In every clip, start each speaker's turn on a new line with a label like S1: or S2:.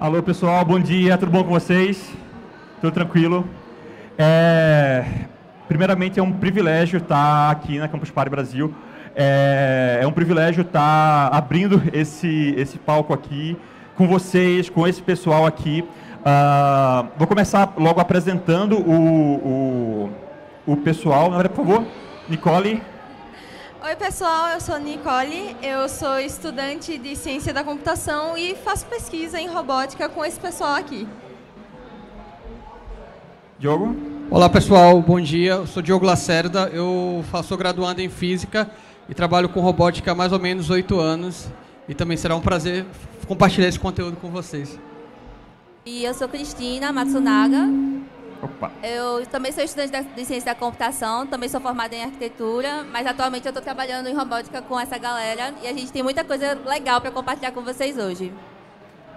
S1: Alô, pessoal, bom dia, tudo bom com vocês? Tudo tranquilo? É... Primeiramente, é um privilégio estar aqui na Campus Party Brasil. É, é um privilégio estar abrindo esse, esse palco aqui com vocês, com esse pessoal aqui. Uh, vou começar logo apresentando o, o, o pessoal. Por favor, Nicole.
S2: Oi, pessoal, eu sou Nicole, eu sou estudante de Ciência da Computação e faço pesquisa em robótica com esse pessoal aqui.
S1: Diogo?
S3: Olá, pessoal, bom dia. Eu sou Diogo Lacerda, eu sou graduando em Física e trabalho com robótica há mais ou menos oito anos. E também será um prazer compartilhar esse conteúdo com vocês.
S4: E eu sou Cristina Matsunaga,
S1: Opa.
S4: Eu também sou estudante de ciência da computação, também sou formada em arquitetura, mas atualmente eu estou trabalhando em robótica com essa galera e a gente tem muita coisa legal para compartilhar com vocês hoje.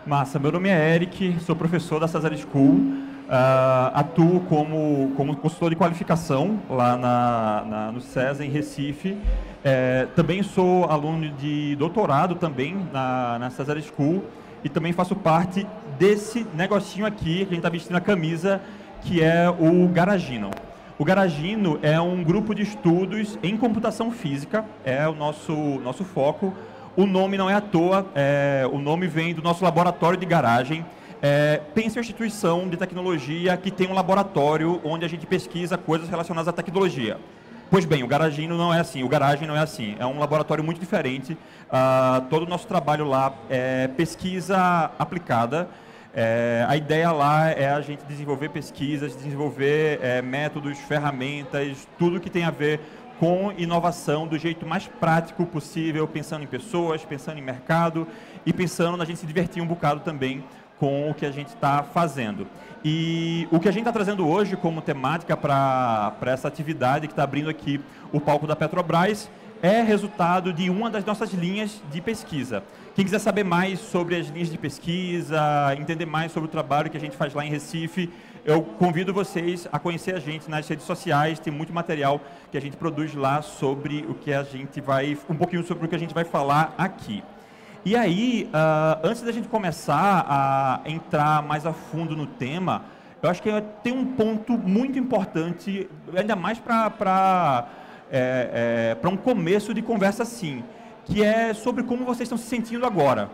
S1: Massa, meu nome é Eric, sou professor da Cesar School, uh, atuo como, como consultor de qualificação lá na, na no César, em Recife. É, também sou aluno de doutorado também na, na Cesar School e também faço parte desse negocinho aqui, que a gente está vestindo a camisa que é o Garagino. O Garagino é um grupo de estudos em computação física, é o nosso, nosso foco. O nome não é à toa, é, o nome vem do nosso laboratório de garagem. É, pense em instituição de tecnologia que tem um laboratório onde a gente pesquisa coisas relacionadas à tecnologia. Pois bem, o Garagino não é assim, o Garagem não é assim. É um laboratório muito diferente. Uh, todo o nosso trabalho lá é pesquisa aplicada. É, a ideia lá é a gente desenvolver pesquisas, desenvolver é, métodos, ferramentas, tudo que tem a ver com inovação do jeito mais prático possível, pensando em pessoas, pensando em mercado e pensando na gente se divertir um bocado também com o que a gente está fazendo. E o que a gente está trazendo hoje como temática para essa atividade que está abrindo aqui o palco da Petrobras é resultado de uma das nossas linhas de pesquisa. Quem quiser saber mais sobre as linhas de pesquisa, entender mais sobre o trabalho que a gente faz lá em Recife, eu convido vocês a conhecer a gente nas redes sociais, tem muito material que a gente produz lá sobre o que a gente vai, um pouquinho sobre o que a gente vai falar aqui. E aí, uh, antes da gente começar a entrar mais a fundo no tema, eu acho que tem um ponto muito importante, ainda mais para é, é, para um começo de conversa assim que é sobre como vocês estão se sentindo agora.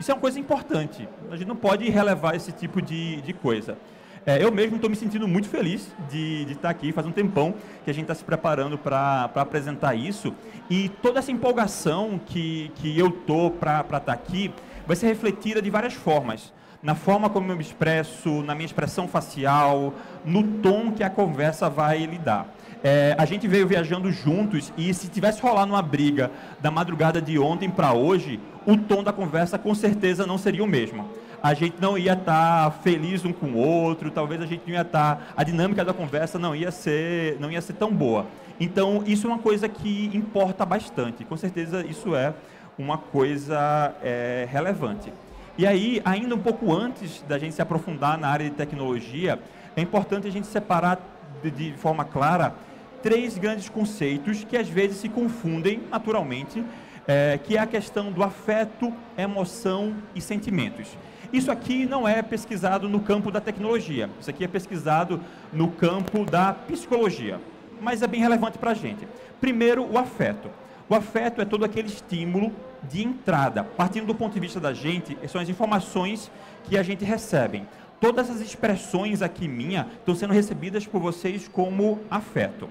S1: Isso é uma coisa importante. A gente não pode relevar esse tipo de, de coisa. É, eu mesmo estou me sentindo muito feliz de, de estar aqui. Faz um tempão que a gente está se preparando para apresentar isso. E toda essa empolgação que, que eu estou para estar tá aqui vai ser refletida de várias formas. Na forma como eu me expresso, na minha expressão facial, no tom que a conversa vai lidar. É, a gente veio viajando juntos e se tivesse rolado uma briga da madrugada de ontem para hoje, o tom da conversa com certeza não seria o mesmo. A gente não ia estar tá feliz um com o outro, talvez a gente não ia estar, tá, a dinâmica da conversa não ia ser, não ia ser tão boa. Então isso é uma coisa que importa bastante. Com certeza isso é uma coisa é, relevante. E aí, ainda um pouco antes da gente se aprofundar na área de tecnologia, é importante a gente separar de, de forma clara três grandes conceitos que às vezes se confundem naturalmente, é, que é a questão do afeto, emoção e sentimentos. Isso aqui não é pesquisado no campo da tecnologia, isso aqui é pesquisado no campo da psicologia, mas é bem relevante para a gente. Primeiro, o afeto. O afeto é todo aquele estímulo de entrada. Partindo do ponto de vista da gente, são as informações que a gente recebe. Todas as expressões aqui minha estão sendo recebidas por vocês como afeto.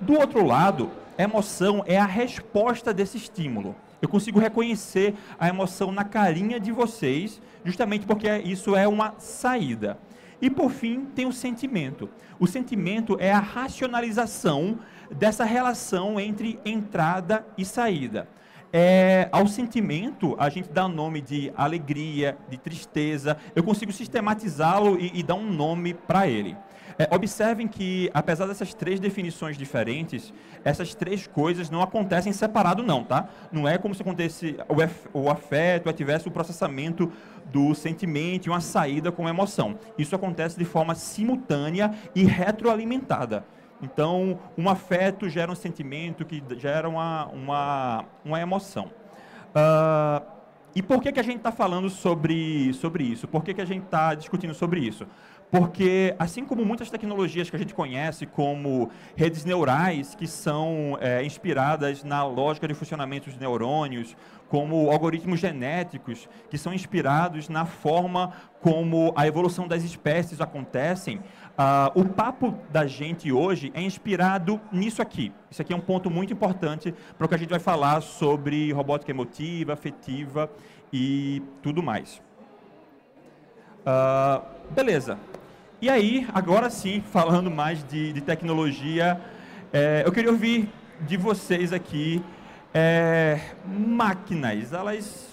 S1: Do outro lado, a emoção é a resposta desse estímulo. Eu consigo reconhecer a emoção na carinha de vocês, justamente porque isso é uma saída. E por fim, tem o sentimento. O sentimento é a racionalização dessa relação entre entrada e saída. É, ao sentimento, a gente dá nome de alegria, de tristeza. Eu consigo sistematizá-lo e, e dar um nome para ele. É, observem que, apesar dessas três definições diferentes, essas três coisas não acontecem separado, não, tá? Não é como se acontecesse o afeto, tivesse o processamento do sentimento uma saída com emoção. Isso acontece de forma simultânea e retroalimentada. Então, um afeto gera um sentimento que gera uma, uma, uma emoção. Uh, e por que, que a gente está falando sobre, sobre isso? Por que, que a gente está discutindo sobre isso? Porque, assim como muitas tecnologias que a gente conhece, como redes neurais, que são é, inspiradas na lógica de funcionamento dos neurônios, como algoritmos genéticos, que são inspirados na forma como a evolução das espécies acontecem, uh, o papo da gente hoje é inspirado nisso aqui. Isso aqui é um ponto muito importante para o que a gente vai falar sobre robótica emotiva, afetiva e tudo mais. Uh, beleza. E aí, agora sim, falando mais de, de tecnologia, é, eu queria ouvir de vocês aqui, é, máquinas, elas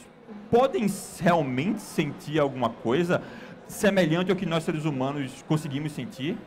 S1: podem realmente sentir alguma coisa semelhante ao que nós seres humanos conseguimos sentir?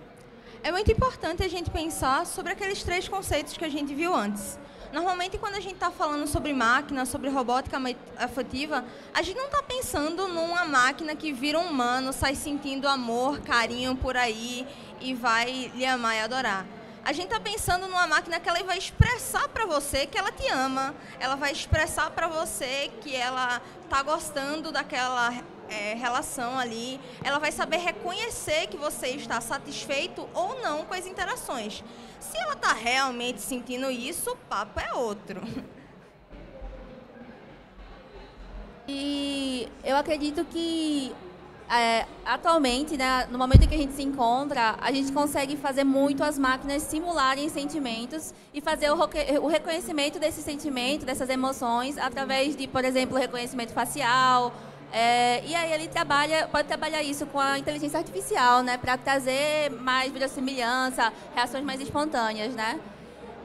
S2: É muito importante a gente pensar sobre aqueles três conceitos que a gente viu antes. Normalmente, quando a gente está falando sobre máquina, sobre robótica afetiva, a gente não está pensando numa máquina que vira um humano, sai sentindo amor, carinho por aí e vai lhe amar e adorar. A gente está pensando numa máquina que ela vai expressar para você que ela te ama, ela vai expressar para você que ela está gostando daquela é, relação ali, ela vai saber reconhecer que você está satisfeito ou não com as interações. Se ela está realmente sentindo isso, o papo é outro.
S4: E eu acredito que é, atualmente, né, no momento em que a gente se encontra, a gente consegue fazer muito as máquinas simularem sentimentos e fazer o, o reconhecimento desse sentimento, dessas emoções, através de, por exemplo, reconhecimento facial, é, e aí ele trabalha, pode trabalhar isso com a inteligência artificial, né, para trazer mais verossimilhança, reações mais espontâneas, né?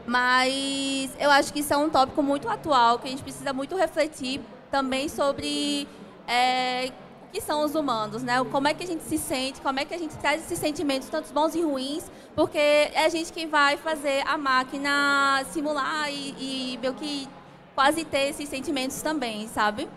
S4: Mas eu acho que isso é um tópico muito atual, que a gente precisa muito refletir também sobre é, o que são os humanos, né? Como é que a gente se sente, como é que a gente traz esses sentimentos, tanto bons e ruins, porque é a gente quem vai fazer a máquina simular e, e meio que quase ter esses sentimentos também, sabe?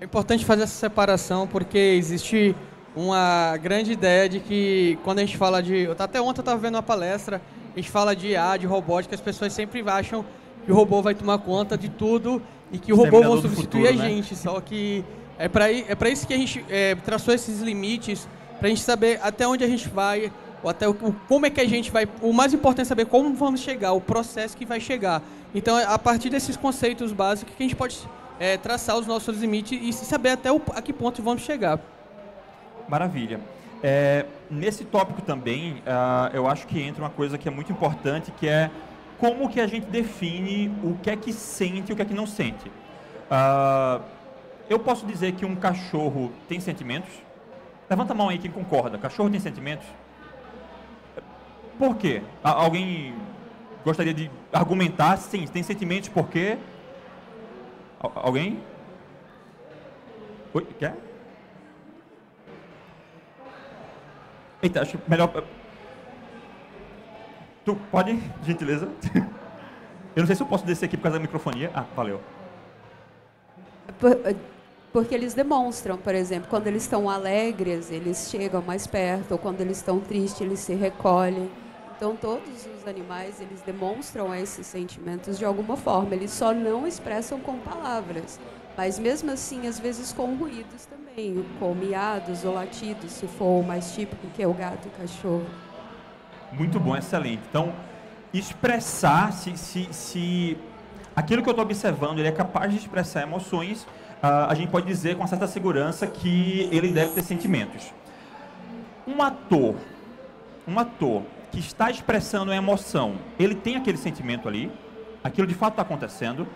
S3: É importante fazer essa separação porque existe uma grande ideia de que quando a gente fala de. Até ontem eu estava vendo uma palestra, a gente fala de IA, de robótica, as pessoas sempre acham que o robô vai tomar conta de tudo e que o robô vai substituir futuro, a né? gente. Né? Só que é para é isso que a gente é, traçou esses limites, para a gente saber até onde a gente vai, ou até o, como é que a gente vai. O mais importante é saber como vamos chegar, o processo que vai chegar. Então, a partir desses conceitos básicos que a gente pode é, traçar os nossos limites e saber até o, a que ponto vamos chegar.
S1: Maravilha. É, nesse tópico também, uh, eu acho que entra uma coisa que é muito importante, que é como que a gente define o que é que sente e o que é que não sente. Uh, eu posso dizer que um cachorro tem sentimentos? Levanta a mão aí quem concorda. Cachorro tem sentimentos? Por quê? Alguém gostaria de argumentar? Sim, tem sentimentos porque Alguém? Oi, quer? Eita, acho melhor. Tu pode, gentileza? Eu não sei se eu posso descer aqui por causa da microfonia. Ah, valeu.
S5: porque eles demonstram, por exemplo, quando eles estão alegres, eles chegam mais perto, ou quando eles estão tristes, eles se recolhem. Então, todos os animais, eles demonstram esses sentimentos de alguma forma, eles só não expressam com palavras. Mas, mesmo assim, às vezes com ruídos também, com miados ou latidos, se for o mais típico, que é o gato e o cachorro.
S1: Muito bom, excelente. Então, expressar, se, se, se aquilo que eu estou observando ele é capaz de expressar emoções, uh, a gente pode dizer com certa segurança que ele deve ter sentimentos. Um ator, um ator que está expressando a emoção, ele tem aquele sentimento ali, aquilo de fato está acontecendo.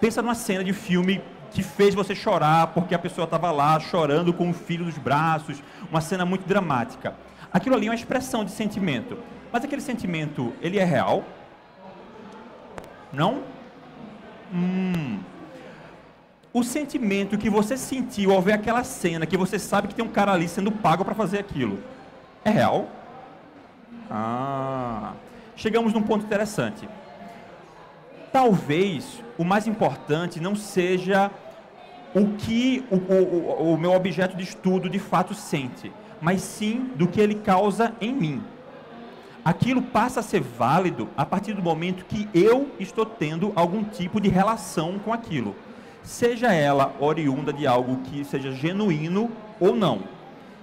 S1: Pensa numa cena de filme que fez você chorar porque a pessoa estava lá chorando com o filho dos braços, uma cena muito dramática. Aquilo ali é uma expressão de sentimento. Mas aquele sentimento, ele é real? Não? Hum. O sentimento que você sentiu ao ver aquela cena, que você sabe que tem um cara ali sendo pago para fazer aquilo, é real? Ah, chegamos num ponto interessante. Talvez o mais importante não seja o que o, o, o meu objeto de estudo de fato sente, mas sim do que ele causa em mim. Aquilo passa a ser válido a partir do momento que eu estou tendo algum tipo de relação com aquilo. seja ela oriunda de algo que seja genuíno ou não.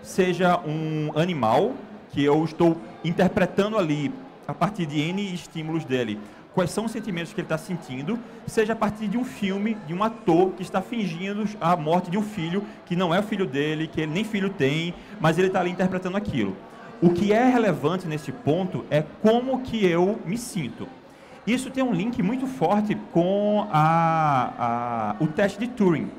S1: Seja um animal que eu estou interpretando ali a partir de N estímulos dele, quais são os sentimentos que ele está sentindo, seja a partir de um filme, de um ator que está fingindo a morte de um filho que não é o filho dele, que ele nem filho tem, mas ele está ali interpretando aquilo. O que é relevante nesse ponto é como que eu me sinto. Isso tem um link muito forte com a, a, o teste de Turing.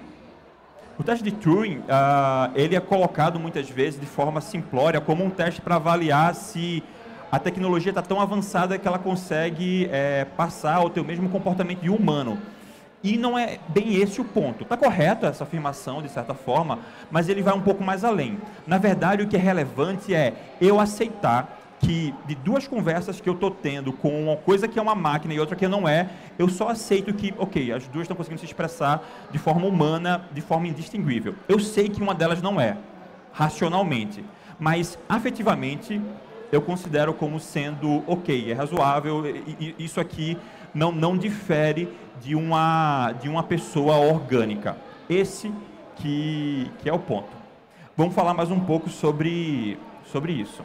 S1: O teste de Turing, uh, ele é colocado muitas vezes de forma simplória como um teste para avaliar se a tecnologia está tão avançada que ela consegue é, passar ao teu mesmo comportamento de humano. E não é bem esse o ponto. Está correto essa afirmação, de certa forma, mas ele vai um pouco mais além. Na verdade, o que é relevante é eu aceitar que de duas conversas que eu estou tendo com uma coisa que é uma máquina e outra que não é, eu só aceito que, ok, as duas estão conseguindo se expressar de forma humana, de forma indistinguível. Eu sei que uma delas não é, racionalmente, mas afetivamente eu considero como sendo ok, é razoável, e, e isso aqui não, não difere de uma, de uma pessoa orgânica. Esse que, que é o ponto. Vamos falar mais um pouco sobre, sobre isso.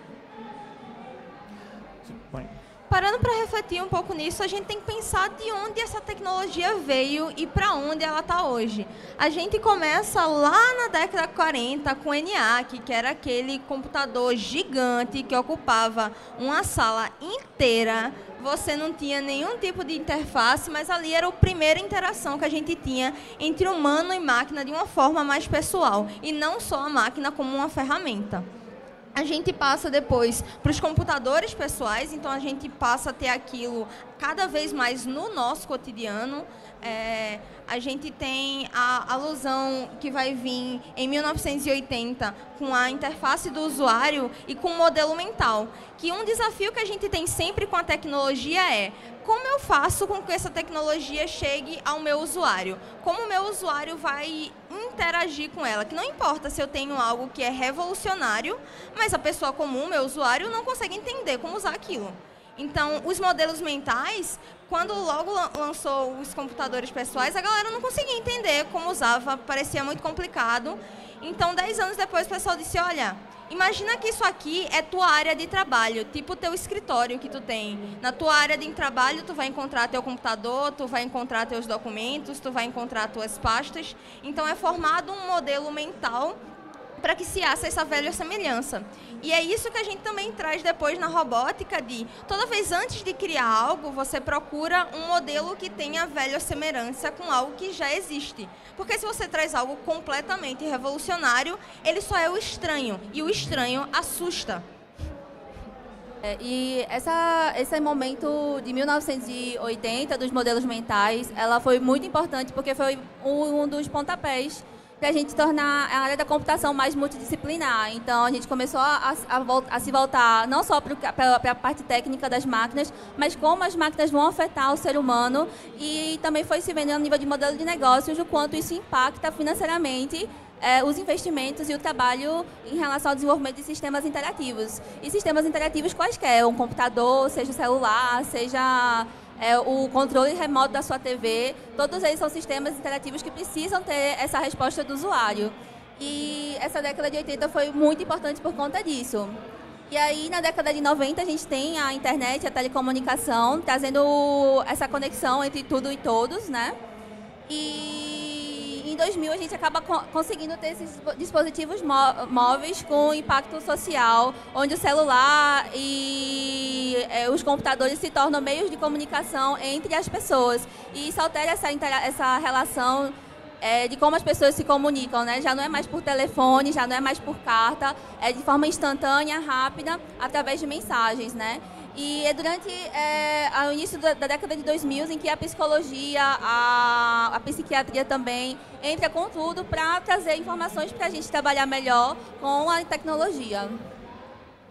S2: Parando para refletir um pouco nisso, a gente tem que pensar de onde essa tecnologia veio e para onde ela está hoje. A gente começa lá na década de 40 com o ENIAC, que era aquele computador gigante que ocupava uma sala inteira. Você não tinha nenhum tipo de interface, mas ali era a primeira interação que a gente tinha entre humano e máquina de uma forma mais pessoal e não só a máquina como uma ferramenta. A gente passa depois para os computadores pessoais, então a gente passa a ter aquilo cada vez mais no nosso cotidiano. É, a gente tem a alusão que vai vir em 1980 com a interface do usuário e com o modelo mental. Que um desafio que a gente tem sempre com a tecnologia é como eu faço com que essa tecnologia chegue ao meu usuário? Como o meu usuário vai interagir com ela? Que não importa se eu tenho algo que é revolucionário, mas a pessoa comum, meu usuário, não consegue entender como usar aquilo. Então, os modelos mentais, quando logo lançou os computadores pessoais, a galera não conseguia entender como usava, parecia muito complicado. Então, dez anos depois, o pessoal disse, olha, imagina que isso aqui é tua área de trabalho, tipo teu escritório que tu tem. Na tua área de trabalho, tu vai encontrar teu computador, tu vai encontrar teus documentos, tu vai encontrar tuas pastas. Então, é formado um modelo mental para que se haja essa velha semelhança. E é isso que a gente também traz depois na robótica de toda vez antes de criar algo, você procura um modelo que tenha velha semelhança com algo que já existe. Porque se você traz algo completamente revolucionário, ele só é o estranho e o estranho assusta.
S4: É, e essa, esse momento de 1980 dos modelos mentais, ela foi muito importante porque foi um dos pontapés para a gente tornar a área da computação mais multidisciplinar. Então, a gente começou a, a, a se voltar não só para a parte técnica das máquinas, mas como as máquinas vão afetar o ser humano e também foi se vendo a nível de modelo de negócios o quanto isso impacta financeiramente é, os investimentos e o trabalho em relação ao desenvolvimento de sistemas interativos. E sistemas interativos quaisquer, um computador, seja o celular, seja é, o controle remoto da sua TV, todos eles são sistemas interativos que precisam ter essa resposta do usuário. E essa década de 80 foi muito importante por conta disso. E aí, na década de 90, a gente tem a internet, a telecomunicação, trazendo essa conexão entre tudo e todos, né? E em 2000 a gente acaba conseguindo ter esses dispositivos móveis com impacto social, onde o celular e é, os computadores se tornam meios de comunicação entre as pessoas. E isso altera essa, essa relação é, de como as pessoas se comunicam, né? Já não é mais por telefone, já não é mais por carta, é de forma instantânea, rápida, através de mensagens, né? E é durante é, o início da, da, década de 2000 em que a psicologia, a, a psiquiatria também entra com tudo para trazer informações para a gente trabalhar melhor com a tecnologia.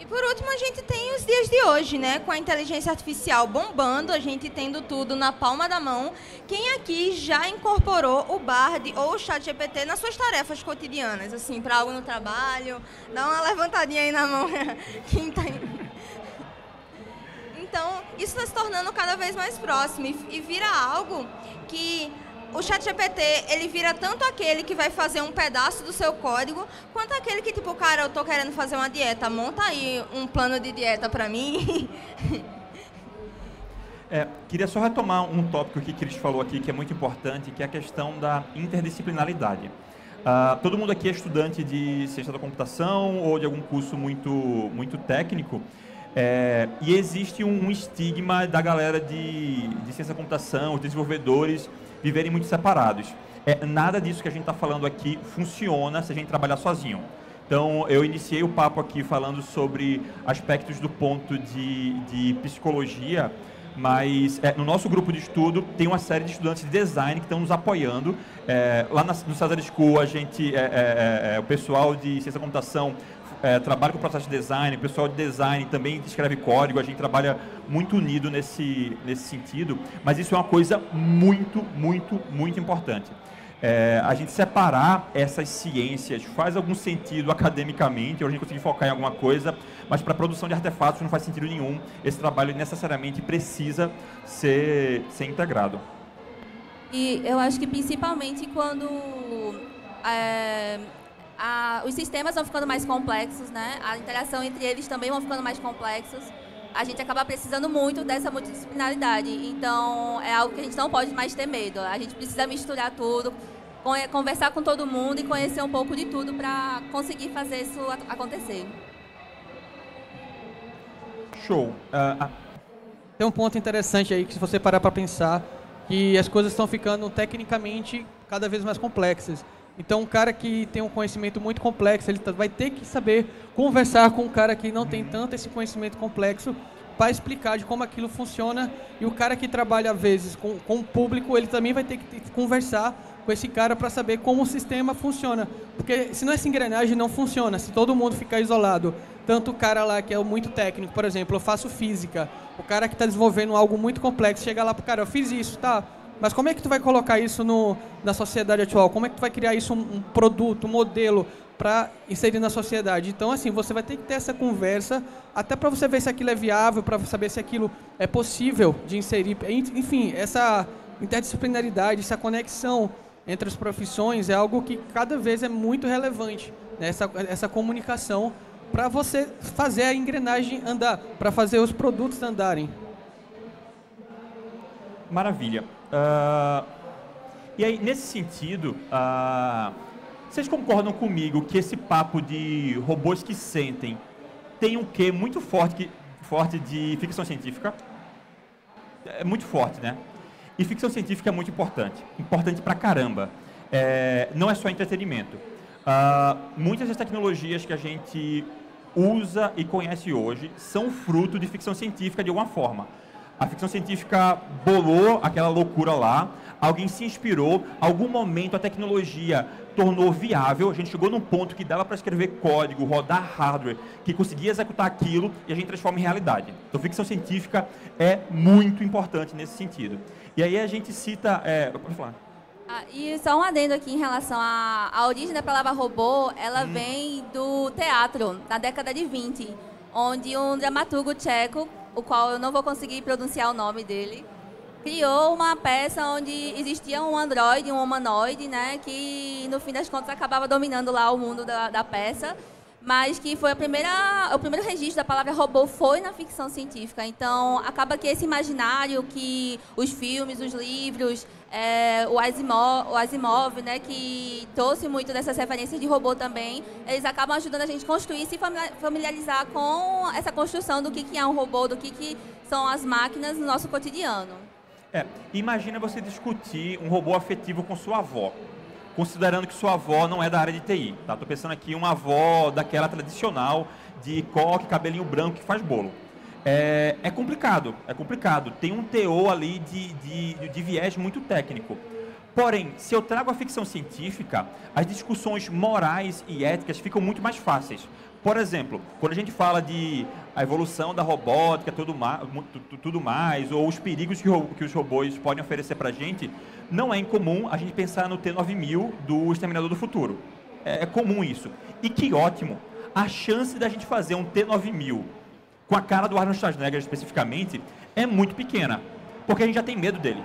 S2: E por último, a gente tem os dias de hoje, né? Com a inteligência artificial bombando, a gente tendo tudo na palma da mão. Quem aqui já incorporou o Bard ou o Chat GPT nas suas tarefas cotidianas? Assim, para algo no trabalho? Dá uma levantadinha aí na mão. Quem tá... Então, isso está se tornando cada vez mais próximo e vira algo que o chat GPT, ele vira tanto aquele que vai fazer um pedaço do seu código, quanto aquele que, tipo, cara, eu tô querendo fazer uma dieta, monta aí um plano de dieta para mim.
S1: É, queria só retomar um tópico que Cris falou aqui, que é muito importante, que é a questão da interdisciplinaridade. Uh, todo mundo aqui é estudante de ciência da computação ou de algum curso muito, muito técnico, é, e existe um, um, estigma da galera de, de ciência da computação, os desenvolvedores, viverem muito separados. É, nada disso que a gente está falando aqui funciona se a gente trabalhar sozinho. Então, eu iniciei o papo aqui falando sobre aspectos do ponto de, de psicologia, mas é, no nosso grupo de estudo tem uma série de estudantes de design que estão nos apoiando. É, lá na, no Cesar School, a gente, é, é, é, o pessoal de ciência da computação é, com processo de design, o pessoal de design também escreve código, a gente trabalha muito unido nesse, nesse sentido, mas isso é uma coisa muito, muito, muito importante. É, a gente separar essas ciências faz algum sentido academicamente, ou a gente conseguir focar em alguma coisa, mas para a produção de artefatos não faz sentido nenhum. Esse trabalho necessariamente precisa ser, ser integrado.
S4: E eu acho que principalmente quando é, a, os sistemas vão ficando mais complexos, né? A interação entre eles também vão ficando mais complexos. A gente acaba precisando muito dessa multidisciplinaridade. Então, é algo que a gente não pode mais ter medo. A gente precisa misturar tudo, conversar com todo mundo e conhecer um pouco de tudo para conseguir fazer isso acontecer.
S1: Show. Uh,
S3: Tem um ponto interessante aí que se você parar para pensar que as coisas estão ficando tecnicamente cada vez mais complexas. Então, um cara que tem um conhecimento muito complexo, ele tá, vai ter que saber conversar com um cara que não tem tanto esse conhecimento complexo para explicar de como aquilo funciona. E o cara que trabalha, às vezes, com, com o público, ele também vai ter que, conversar com esse cara para saber como o sistema funciona. Porque se não essa engrenagem não funciona, se todo mundo ficar isolado, tanto o cara lá que é muito técnico, por exemplo, eu faço física, o cara que está desenvolvendo algo muito complexo, chega lá para o cara, eu fiz isso, tá? Mas como é que tu vai colocar isso no, na sociedade atual? Como é que tu vai criar isso um, um produto, um modelo para inserir na sociedade? Então, assim, você vai ter que ter essa conversa até para você ver se aquilo é viável, para saber se aquilo é possível de inserir. Enfim, essa interdisciplinaridade, essa conexão entre as profissões é algo que cada vez é muito relevante. Né? Essa, essa comunicação para você fazer a engrenagem andar, para fazer os produtos andarem.
S1: Maravilha. Uh, e aí, nesse sentido, uh, vocês concordam comigo que esse papo de robôs que sentem tem um quê muito forte, que, forte de ficção científica? É muito forte, né? E ficção científica é muito importante. Importante pra caramba. É, não é só entretenimento. Uh, muitas das tecnologias que a gente usa e conhece hoje são fruto de ficção científica de alguma forma. A ficção científica bolou aquela loucura lá, alguém se inspirou, algum momento a tecnologia tornou viável, a gente chegou num ponto que dava para escrever código, rodar hardware, que conseguia executar aquilo e a gente transforma em realidade. Então, ficção científica é muito importante nesse sentido. E aí a gente cita... É, pode falar.
S4: Ah, e só um adendo aqui em relação à, à origem da palavra robô, ela hum. vem do teatro, na década de 20, onde um dramaturgo tcheco o qual eu não vou conseguir pronunciar o nome dele, criou uma peça onde existia um androide, um humanoide, né, que no fim das contas acabava dominando lá o mundo da, da peça, mas que foi a primeira, o primeiro registro da palavra robô foi na ficção científica. Então, acaba que esse imaginário que os filmes, os livros, é, o, Asimov, o Asimov, né, que trouxe muito dessas referências de robô também, eles acabam ajudando a gente a construir e se familiarizar com essa construção do que, que é um robô, do que, que são as máquinas no nosso cotidiano.
S1: É, imagina você discutir um robô afetivo com sua avó, considerando que sua avó não é da área de TI, tá? Tô pensando aqui uma avó daquela tradicional de coque, cabelinho branco que faz bolo. É, é, complicado, é complicado. Tem um teor ali de, de, de viés muito técnico. Porém, se eu trago a ficção científica, as discussões morais e éticas ficam muito mais fáceis. Por exemplo, quando a gente fala de a evolução da robótica, tudo mais, tudo mais ou os perigos que, que os robôs podem oferecer para a gente, não é incomum a gente pensar no T-9000 do Exterminador do Futuro. É, é comum isso. E que ótimo! A chance da gente fazer um T-9000 com a cara do Arnold Schwarzenegger especificamente, é muito pequena, porque a gente já tem medo dele.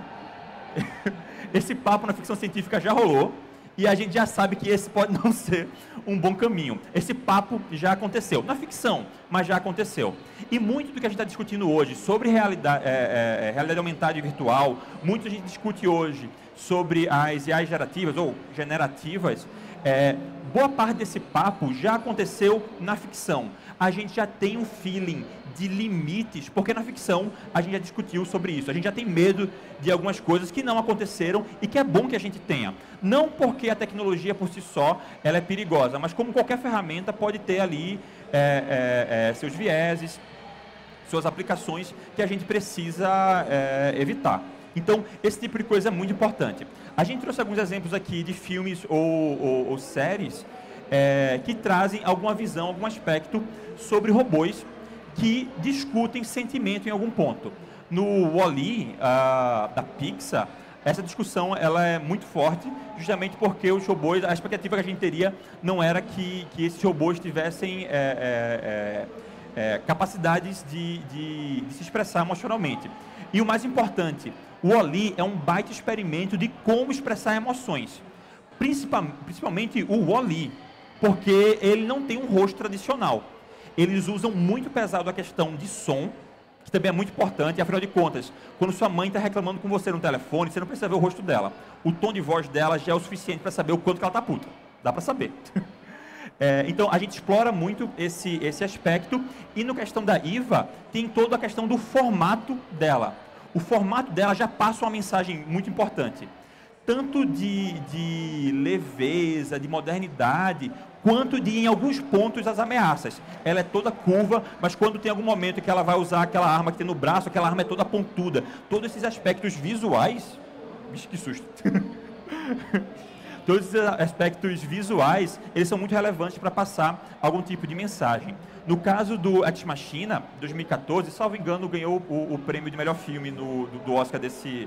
S1: esse papo na ficção científica já rolou e a gente já sabe que esse pode não ser um bom caminho. Esse papo já aconteceu, na ficção, mas já aconteceu. E muito do que a gente está discutindo hoje sobre realidade, é, é, realidade aumentada e virtual, muito a gente discute hoje sobre as IAs gerativas ou generativas, é, boa parte desse papo já aconteceu na ficção. A gente já tem um feeling de limites, porque na ficção a gente já discutiu sobre isso. A gente já tem medo de algumas coisas que não aconteceram e que é bom que a gente tenha. Não porque a tecnologia por si só ela é perigosa, mas como qualquer ferramenta pode ter ali é, é, é, seus vieses, suas aplicações que a gente precisa é, evitar. Então, esse tipo de coisa é muito importante. A gente trouxe alguns exemplos aqui de filmes ou, ou, ou séries é, que trazem alguma visão, algum aspecto sobre robôs que discutem sentimento em algum ponto. No Wall-E, da Pixar, essa discussão ela é muito forte, justamente porque os robôs, a expectativa que a gente teria não era que, que esses robôs tivessem é, é, é, capacidades de, de, de, se expressar emocionalmente. E o mais importante, o Wall-E é um baita experimento de como expressar emoções. Principal, principalmente o Wall-E, porque ele não tem um rosto tradicional eles usam muito pesado a questão de som, que também é muito importante, afinal de contas, quando sua mãe está reclamando com você no telefone, você não precisa ver o rosto dela. O tom de voz dela já é o suficiente para saber o quanto ela está puta. Dá para saber. É, então, a gente explora muito esse, esse aspecto. E no questão da IVA, tem toda a questão do formato dela. O formato dela já passa uma mensagem muito importante. Tanto de, de leveza, de modernidade, quanto de, em alguns pontos, as ameaças. Ela é toda curva, mas quando tem algum momento que ela vai usar aquela arma que tem no braço, aquela arma é toda pontuda. Todos esses aspectos visuais. Vixe, que susto! Todos esses aspectos visuais, eles são muito relevantes para passar algum tipo de mensagem. No caso do Ex Machina, 2014, salvo engano, ganhou o, o prêmio de melhor filme no, do, do Oscar desse,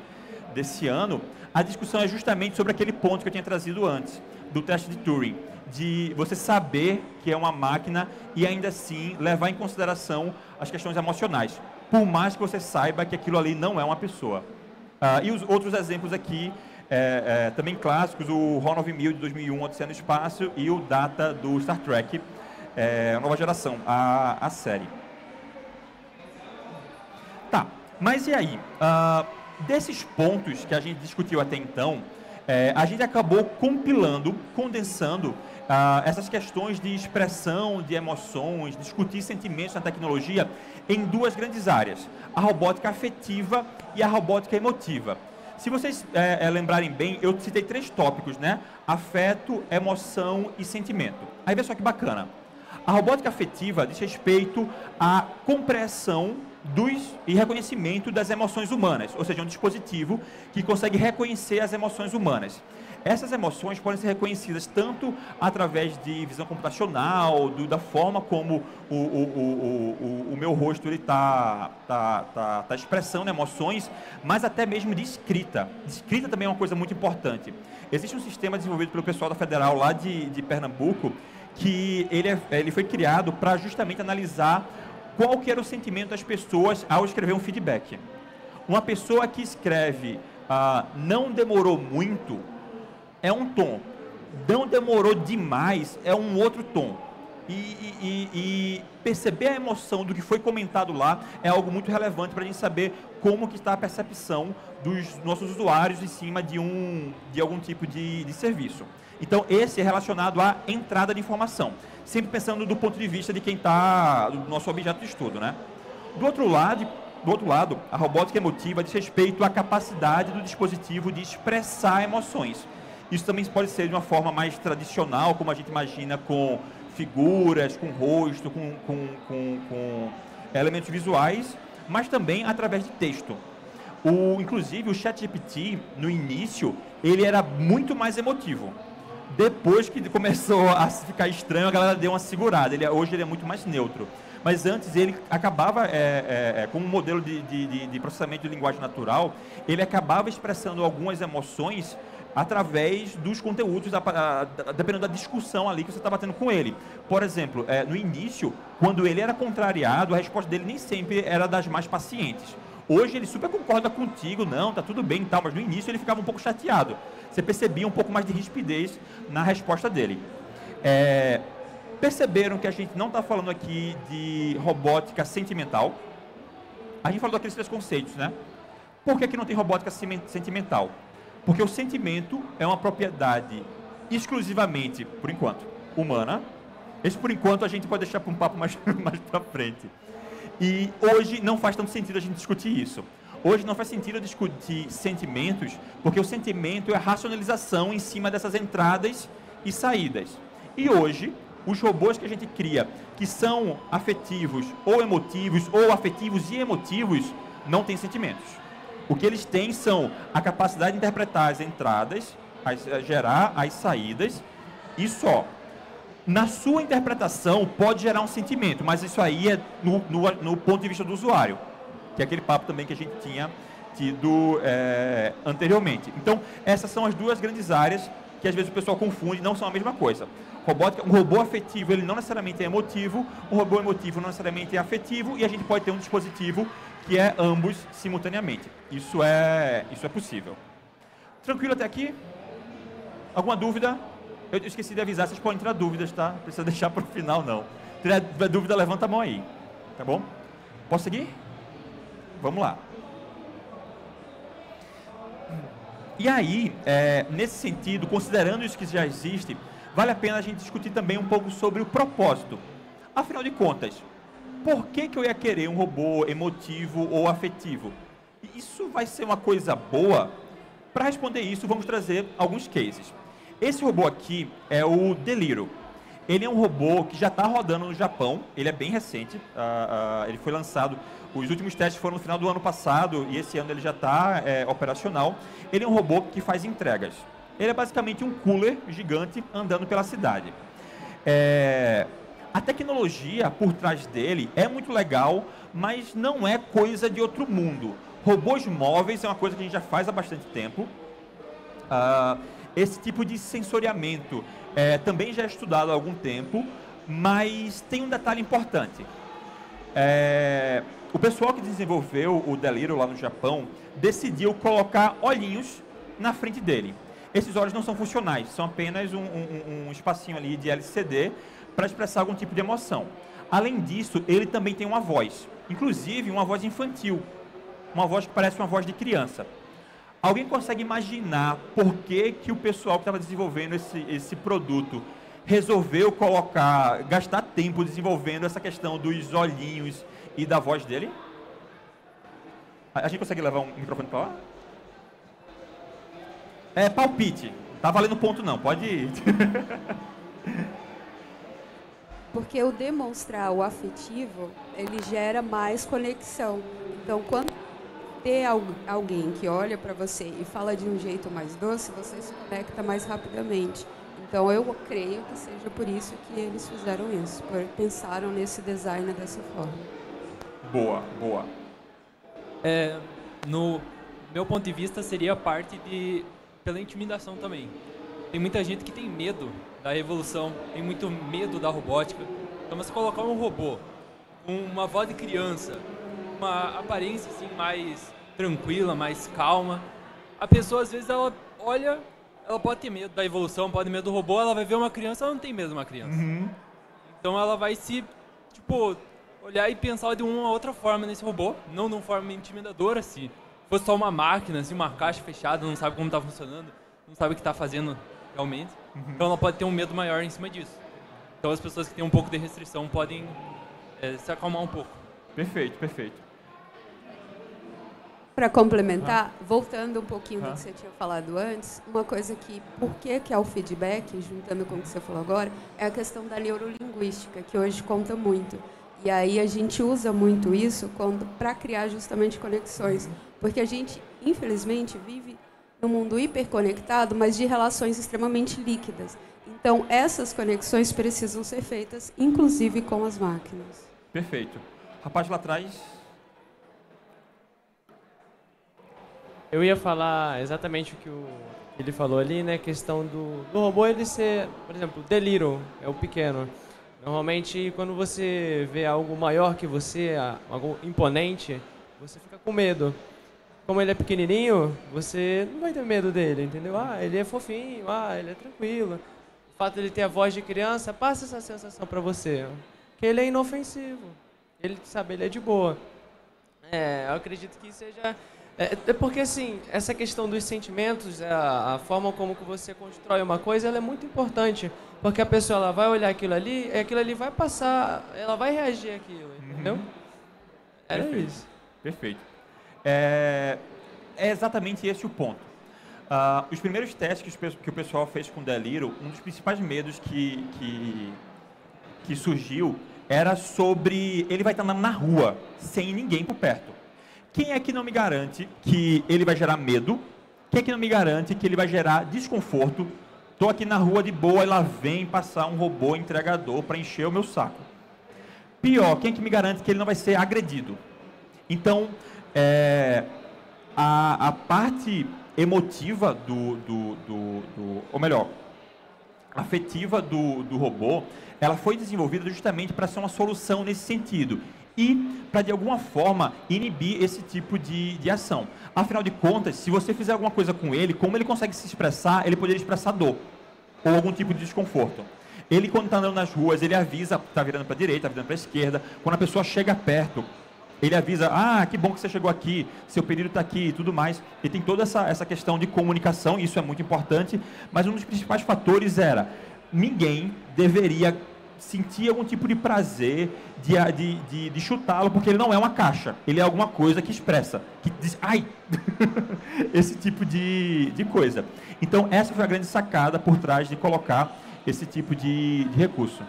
S1: desse ano. A discussão é justamente sobre aquele ponto que eu tinha trazido antes, do teste de Turing de você saber que é uma máquina e ainda assim levar em consideração as questões emocionais, por mais que você saiba que aquilo ali não é uma pessoa. Ah, e os outros exemplos aqui, é, é, também clássicos, o Ron 9000 de 2001, Odisseia no Espaço, e o Data do Star Trek, é, nova geração, a, a série. Tá, mas e aí? Ah, desses pontos que a gente discutiu até então, é, a gente acabou compilando, condensando ah, essas questões de expressão de emoções, discutir sentimentos na tecnologia em duas grandes áreas: a robótica afetiva e a robótica emotiva. Se vocês é, é, lembrarem bem, eu citei três tópicos, né? Afeto, emoção e sentimento. Aí vê só que bacana. A robótica afetiva diz respeito à compreensão dos, e reconhecimento das emoções humanas, ou seja, um dispositivo que consegue reconhecer as emoções humanas. Essas emoções podem ser reconhecidas tanto através de visão computacional, do, da forma como o, o, o, o meu rosto está tá, tá, tá expressando emoções, mas até mesmo de escrita. Escrita também é uma coisa muito importante. Existe um sistema desenvolvido pelo pessoal da Federal lá de, de Pernambuco que ele, é, ele foi criado para justamente analisar qual que era o sentimento das pessoas ao escrever um feedback. Uma pessoa que escreve ah, não demorou muito é um tom, não demorou demais é um outro tom. E, e, e, perceber a emoção do que foi comentado lá é algo muito relevante para a gente saber como que está a percepção dos nossos usuários em cima de, um, de algum tipo de, de serviço. Então, esse é relacionado à entrada de informação, sempre pensando do ponto de vista de quem está, do nosso objeto de estudo. Né? Do, outro lado, do outro lado, a robótica emotiva diz respeito à capacidade do dispositivo de expressar emoções. Isso também pode ser de uma forma mais tradicional, como a gente imagina, com figuras, com rosto, com, com, com, com elementos visuais, mas também através de texto. O, inclusive, o ChatGPT, no início, ele era muito mais emotivo. Depois que começou a ficar estranho, a galera deu uma segurada. Ele, é, hoje ele é muito mais neutro. Mas antes ele acabava, é, é, é, com um modelo de, de, de processamento de linguagem natural, ele acabava expressando algumas emoções através dos conteúdos, da, dependendo da discussão ali que você estava tendo com ele. Por exemplo, é, no início, quando ele era contrariado, a resposta dele nem sempre era das mais pacientes. Hoje ele super concorda contigo, não, tá tudo bem e tal, mas no início ele ficava um pouco chateado. Você percebia um pouco mais de rispidez na resposta dele. É, perceberam que a gente não está falando aqui de robótica sentimental. A gente falou daqueles três conceitos, né? Por que, que não tem robótica sentimental? Porque o sentimento é uma propriedade exclusivamente, por enquanto, humana. Esse por enquanto a gente pode deixar para um papo mais, mais para frente. E hoje não faz tanto sentido a gente discutir isso. Hoje não faz sentido discutir sentimentos, porque o sentimento é a racionalização em cima dessas entradas e saídas. E hoje, os robôs que a gente cria, que são afetivos ou emotivos, ou afetivos e emotivos, não têm sentimentos. O que eles têm são a capacidade de interpretar as entradas, as, eh, gerar as saídas, e só na sua interpretação pode gerar um sentimento, mas isso aí é no, no, no ponto de vista do usuário, que é aquele papo também que a gente tinha tido é, anteriormente. Então, essas são as duas grandes áreas que às vezes o pessoal confunde, não são a mesma coisa. Robótica, um robô afetivo, ele não necessariamente é emotivo, um robô emotivo não necessariamente é afetivo, e a gente pode ter um dispositivo que é ambos simultaneamente. Isso é, isso é possível. Tranquilo até aqui? Alguma dúvida? Eu esqueci de avisar, vocês podem tirar dúvidas, tá? Não precisa deixar para o final, não. Tiver dúvida, levanta a mão aí. Tá bom? Posso seguir? Vamos lá. E aí, é, nesse sentido, considerando isso que já existe, vale a pena a gente discutir também um pouco sobre o propósito. Afinal de contas, por que, que eu ia querer um robô emotivo ou afetivo? Isso vai ser uma coisa boa? Para responder isso, vamos trazer alguns cases. Esse robô aqui é o Deliro. Ele é um robô que já está rodando no Japão, ele é bem recente, uh, uh, ele foi lançado, os últimos testes foram no final do ano passado e esse ano ele já está é, operacional. Ele é um robô que faz entregas. Ele é basicamente um cooler gigante andando pela cidade. É, a tecnologia por trás dele é muito legal, mas não é coisa de outro mundo. Robôs móveis é uma coisa que a gente já faz há bastante tempo. Uh, esse tipo de sensoriamento é, também já é estudado há algum tempo, mas tem um detalhe importante. É, o pessoal que desenvolveu o Deliro lá no Japão decidiu colocar olhinhos na frente dele. Esses olhos não são funcionais, são apenas um, um, um espacinho ali de LCD para expressar algum tipo de emoção. Além disso, ele também tem uma voz, inclusive uma voz infantil, uma voz que parece uma voz de criança. Alguém consegue imaginar por que, que o pessoal que estava desenvolvendo esse, esse produto resolveu colocar, gastar tempo desenvolvendo essa questão dos olhinhos e da voz dele? A, gente consegue levar um microfone para lá? É palpite. Tá valendo ponto não, pode ir.
S5: Porque o demonstrar o afetivo, ele gera mais conexão. Então, quando ter alguém que olha para você e fala de um jeito mais doce, você se conecta mais rapidamente. Então eu creio que seja por isso que eles fizeram isso, por pensaram nesse design dessa forma.
S1: Boa, boa.
S6: É, no meu ponto de vista seria parte de pela intimidação também. Tem muita gente que tem medo da revolução, tem muito medo da robótica. Então você colocar um robô com uma voz de criança, uma aparência assim mais tranquila, mais calma. A pessoa às vezes ela olha, ela pode ter medo da evolução, pode ter medo do robô, ela vai ver uma criança, ela não tem medo de uma criança.
S1: Uhum.
S6: Então ela vai se, tipo, olhar e pensar de uma outra forma nesse robô, não de uma forma intimidadora, se fosse só uma máquina, assim, uma caixa fechada, não sabe como está funcionando, não sabe o que está fazendo realmente. Uhum. Então ela pode ter um medo maior em cima disso. Então as pessoas que têm um pouco de restrição podem é, se acalmar um pouco.
S1: Perfeito, perfeito.
S5: Para complementar, voltando um pouquinho do que você tinha falado antes, uma coisa que, por que, que é o feedback, juntando com o que você falou agora, é a questão da neurolinguística, que hoje conta muito. E aí a gente usa muito isso para criar justamente conexões. Porque a gente, infelizmente, vive num mundo hiperconectado, mas de relações extremamente líquidas. Então, essas conexões precisam ser feitas, inclusive com as máquinas.
S1: Perfeito. Rapaz lá atrás,
S7: Eu ia falar exatamente o que o, ele falou ali, né? Questão do, do robô ele ser, por exemplo, deliro, é o pequeno. Normalmente, quando você vê algo maior que você, algo imponente, você fica com medo. Como ele é pequenininho, você não vai ter medo dele, entendeu? Ah, ele é fofinho, ah, ele é tranquilo. O fato de ele ter a voz de criança passa essa sensação para você, que ele é inofensivo. Ele sabe, ele é de boa. É, eu acredito que seja é, é, porque assim, essa questão dos sentimentos, é a, a, forma como que você constrói uma coisa, ela é muito importante, porque a pessoa ela vai olhar aquilo ali, e aquilo ali vai passar, ela vai reagir àquilo, entendeu? Uhum. Era
S1: Perfeito.
S7: isso.
S1: Perfeito. É, é exatamente esse o ponto. Uh, os primeiros testes que, que, o pessoal fez com o Deliro, um dos principais medos que, que, que surgiu era sobre ele vai estar na rua, sem ninguém por perto. Quem é que não me garante que ele vai gerar medo? Quem é que não me garante que ele vai gerar desconforto? Estou aqui na rua de boa e lá vem passar um robô entregador para encher o meu saco. Pior, quem é que me garante que ele não vai ser agredido? Então, é, a, a parte emotiva do, do, do, do, ou melhor, afetiva do, do robô, ela foi desenvolvida justamente para ser uma solução nesse sentido e para de alguma forma inibir esse tipo de, de ação. Afinal de contas, se você fizer alguma coisa com ele, como ele consegue se expressar, ele poderia expressar dor ou algum tipo de desconforto. Ele, quando está andando nas ruas, ele avisa, está virando para a direita, está virando para a esquerda. Quando a pessoa chega perto, ele avisa, ah, que bom que você chegou aqui, seu pedido está aqui e tudo mais. E tem toda essa, essa questão de comunicação, isso é muito importante, mas um dos principais fatores era, ninguém deveria sentir algum tipo de prazer de, de, de, de chutá-lo, porque ele não é uma caixa, ele é alguma coisa que expressa, que diz, ai, esse tipo de, de coisa. Então, essa foi a grande sacada por trás de colocar esse tipo de, de recurso.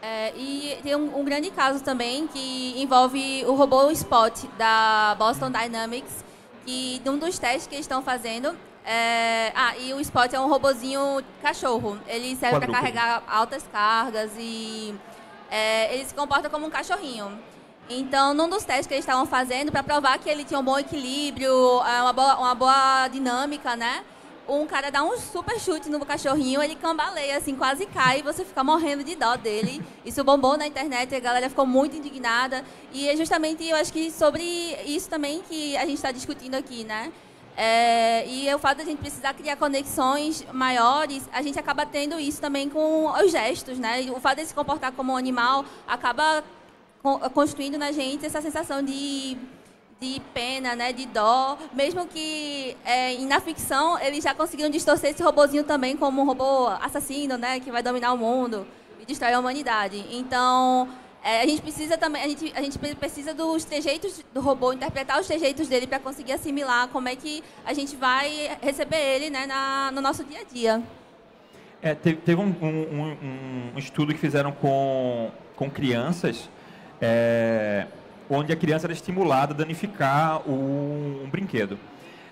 S4: É, e tem um, um, grande caso também que envolve o robô Spot da Boston Dynamics, que um dos testes que eles estão fazendo é, ah, e o Spot é um robozinho cachorro. Ele serve para carregar altas cargas e é, ele se comporta como um cachorrinho. Então, num dos testes que eles estavam fazendo, para provar que ele tinha um bom equilíbrio, é, uma boa, uma boa dinâmica, né? Um cara dá um super chute no cachorrinho, ele cambaleia, assim, quase cai, e você fica morrendo de dó dele. Isso bombou na internet, a galera ficou muito indignada. E é justamente, eu acho que sobre isso também que a gente está discutindo aqui, né? É, e o fato de a gente precisar criar conexões maiores, a gente acaba tendo isso também com os gestos, né? O fato de se comportar como um animal acaba construindo na gente essa sensação de, de pena, né? De dó. Mesmo que é, na ficção eles já conseguiram distorcer esse robozinho também como um robô assassino, né? Que vai dominar o mundo e destruir a humanidade. Então, é, a gente precisa também, a gente, a gente precisa dos trejeitos do robô, interpretar os trejeitos dele para conseguir assimilar como é que a gente vai receber ele né, na, no nosso dia a dia.
S1: É, teve, teve um, um, um, estudo que fizeram com, com crianças, é, onde a criança era estimulada a danificar um, um brinquedo.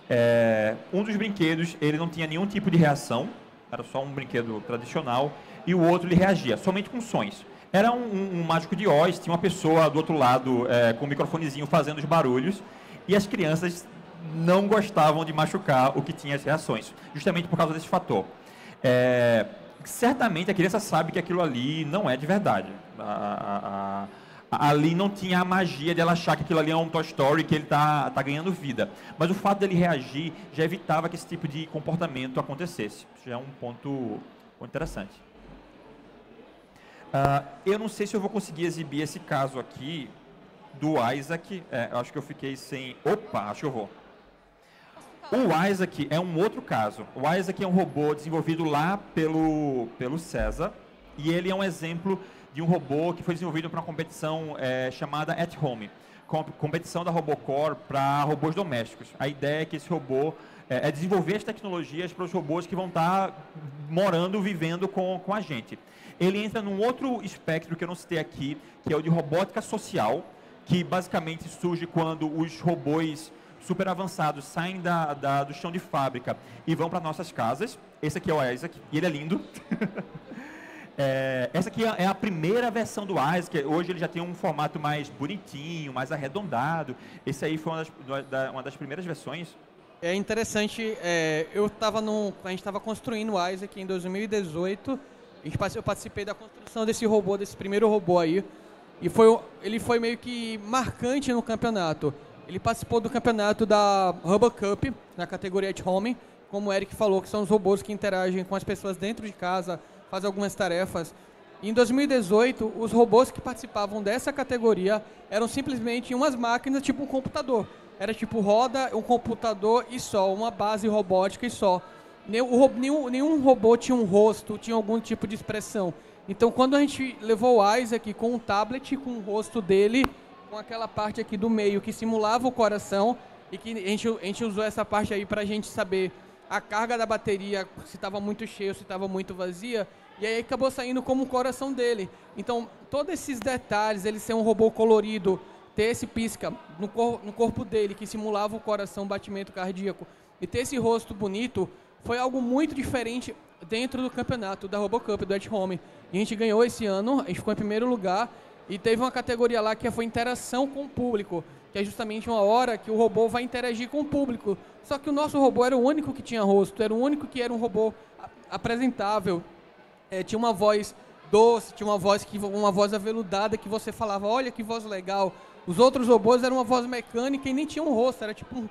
S1: É, um dos brinquedos, ele não tinha nenhum tipo de reação, era só um brinquedo tradicional, e o outro ele reagia, somente com sons. Era um, um, um, mágico de Oz, tinha uma pessoa do outro lado é, com um microfonezinho fazendo os barulhos e as crianças não gostavam de machucar o que tinha as reações, justamente por causa desse fator. É, certamente a criança sabe que aquilo ali não é de verdade. A, a, a, ali não tinha a magia de ela achar que aquilo ali é um Toy Story, que ele está tá ganhando vida. Mas o fato dele reagir já evitava que esse tipo de comportamento acontecesse. Isso já é um ponto, ponto interessante. Uh, eu não sei se eu vou conseguir exibir esse caso aqui do Isaac. É, acho que eu fiquei sem. Opa, acho que eu vou. O Isaac é um outro caso. O Isaac é um robô desenvolvido lá pelo, pelo César. E ele é um exemplo de um robô que foi desenvolvido para uma competição é, chamada At Home competição da Robocore para robôs domésticos. A ideia é que esse robô é, é desenvolver as tecnologias para os robôs que vão estar tá morando, vivendo com, com a gente ele entra num outro espectro que eu não citei aqui, que é o de robótica social, que basicamente surge quando os robôs super avançados saem da, da do chão de fábrica e vão para nossas casas. Esse aqui é o Isaac, e ele é lindo. é, essa aqui é a primeira versão do Isaac. Hoje ele já tem um formato mais bonitinho, mais arredondado. Esse aí foi uma das, uma das primeiras versões.
S3: É interessante, é, eu estava no, a gente estava construindo o Isaac em 2018 eu participei da construção desse robô, desse primeiro robô aí. E foi, ele foi meio que marcante no campeonato. Ele participou do campeonato da Hubble Cup, na categoria de home, como o Eric falou, que são os robôs que interagem com as pessoas dentro de casa, fazem algumas tarefas. Em 2018, os robôs que participavam dessa categoria eram simplesmente umas máquinas tipo um computador. Era tipo roda, um computador e só, uma base robótica e só. Nenhum, nenhum robô tinha um rosto, tinha algum tipo de expressão. Então, quando a gente levou o Isaac com um tablet, com o rosto dele, com aquela parte aqui do meio que simulava o coração, e que a gente, a gente usou essa parte aí para a gente saber a carga da bateria, se estava muito cheio, se estava muito vazia, e aí acabou saindo como o coração dele. Então, todos esses detalhes, ele ser um robô colorido, ter esse pisca no, cor, no corpo dele, que simulava o coração, o batimento cardíaco, e ter esse rosto bonito, foi algo muito diferente dentro do campeonato da RoboCup, do At Home. E a gente ganhou esse ano, a gente ficou em primeiro lugar, e teve uma categoria lá que foi interação com o público, que é justamente uma hora que o robô vai interagir com o público. Só que o nosso robô era o único que tinha rosto, era o único que era um robô apresentável, é, tinha uma voz doce, tinha uma voz que uma voz aveludada que você falava, olha que voz legal. Os outros robôs eram uma voz mecânica e nem tinham um rosto, era tipo um,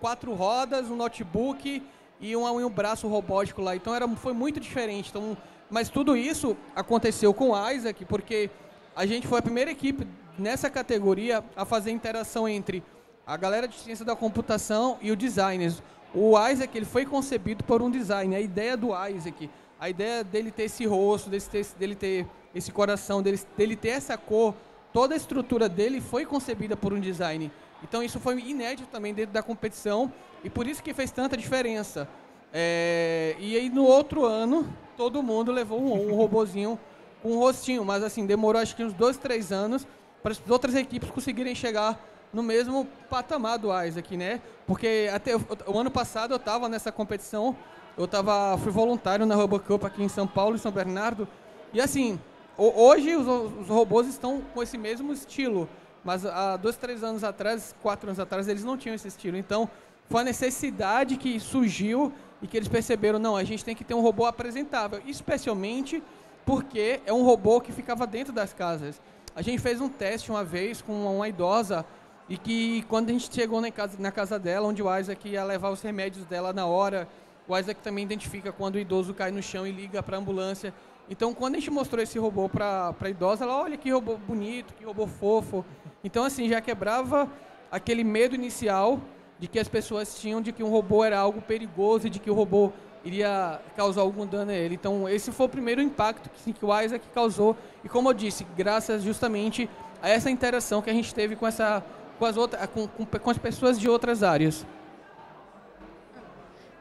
S3: quatro rodas, um notebook e um, um braço robótico lá. Então era, foi muito diferente. Então, mas tudo isso aconteceu com o Isaac, porque a gente foi a primeira equipe nessa categoria a fazer interação entre a galera de ciência da computação e o designers. O Isaac ele foi concebido por um design. A ideia do Isaac a ideia dele ter esse rosto, ter, dele ter esse coração, dele, dele ter essa cor, toda a estrutura dele foi concebida por um design. Então isso foi inédito também dentro da competição e por isso que fez tanta diferença. É, e aí no outro ano, todo mundo levou um, um robozinho com um rostinho, mas assim, demorou acho que uns dois, três anos para as outras equipes conseguirem chegar no mesmo patamar do Isaac, né? Porque até o, o ano passado eu estava nessa competição eu tava, fui voluntário na Robocup aqui em São Paulo e São Bernardo. E assim, hoje os, os, robôs estão com esse mesmo estilo. Mas há dois, três anos atrás, quatro anos atrás, eles não tinham esse estilo. Então, foi a necessidade que surgiu e que eles perceberam, não, a gente tem que ter um robô apresentável. Especialmente porque é um robô que ficava dentro das casas. A gente fez um teste uma vez com uma idosa e que quando a gente chegou na casa, na casa dela, onde o Isaac ia levar os remédios dela na hora o Isaac também identifica quando o idoso cai no chão e liga para a ambulância. Então, quando a gente mostrou esse robô para a idosa, ela, olha que robô bonito, que robô fofo. Então, assim, já quebrava aquele medo inicial de que as pessoas tinham de que um robô era algo perigoso e de que o robô iria causar algum dano a ele. Então, esse foi o primeiro impacto que, que o Isaac causou. E, como eu disse, graças justamente a essa interação que a gente teve com, essa, com, as, outras, com, com, com as pessoas de outras áreas.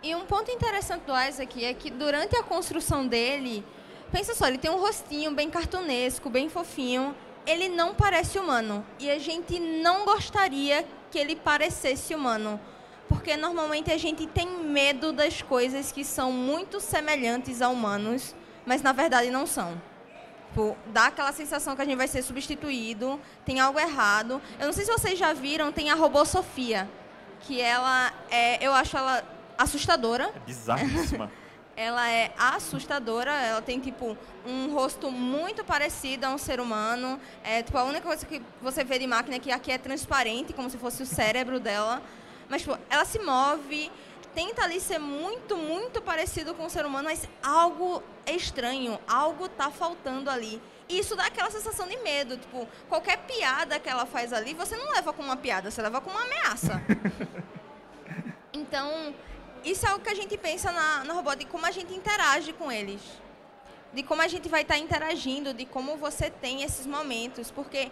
S2: E um ponto interessante do Isaac é que durante a construção dele, pensa só, ele tem um rostinho bem cartunesco, bem fofinho. Ele não parece humano. E a gente não gostaria que ele parecesse humano. Porque normalmente a gente tem medo das coisas que são muito semelhantes a humanos, mas na verdade não são. Tipo, dá aquela sensação que a gente vai ser substituído, tem algo errado. Eu não sei se vocês já viram, tem a robô Sofia, que ela é, eu acho ela assustadora.
S1: É bizarríssima.
S2: ela é assustadora, ela tem tipo um rosto muito parecido a um ser humano. É tipo a única coisa que você vê de máquina é que aqui é transparente, como se fosse o cérebro dela. Mas tipo, ela se move, tenta ali ser muito, muito parecido com o ser humano, mas algo é estranho, algo tá faltando ali. E isso dá aquela sensação de medo, tipo, qualquer piada que ela faz ali, você não leva como uma piada, você leva como uma ameaça. então, isso é o que a gente pensa na, na robótica, como a gente interage com eles. De como a gente vai estar interagindo, de como você tem esses momentos. Porque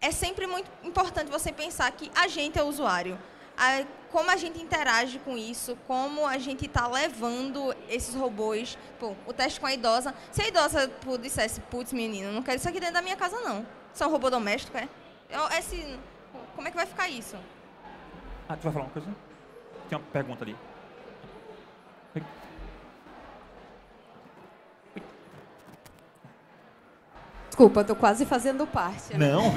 S2: é sempre muito importante você pensar que a gente é o usuário. A, como a gente interage com isso, como a gente está levando esses robôs. Pô, o teste com a idosa. Se a idosa pô, dissesse, putz, menino, não quero isso aqui dentro da minha casa, não. Isso é um robô doméstico, é? Eu, esse, como é que vai ficar isso?
S1: Ah, tu vai falar uma coisa? Tem uma pergunta ali.
S5: Desculpa, tô quase fazendo parte.
S1: Né? Não,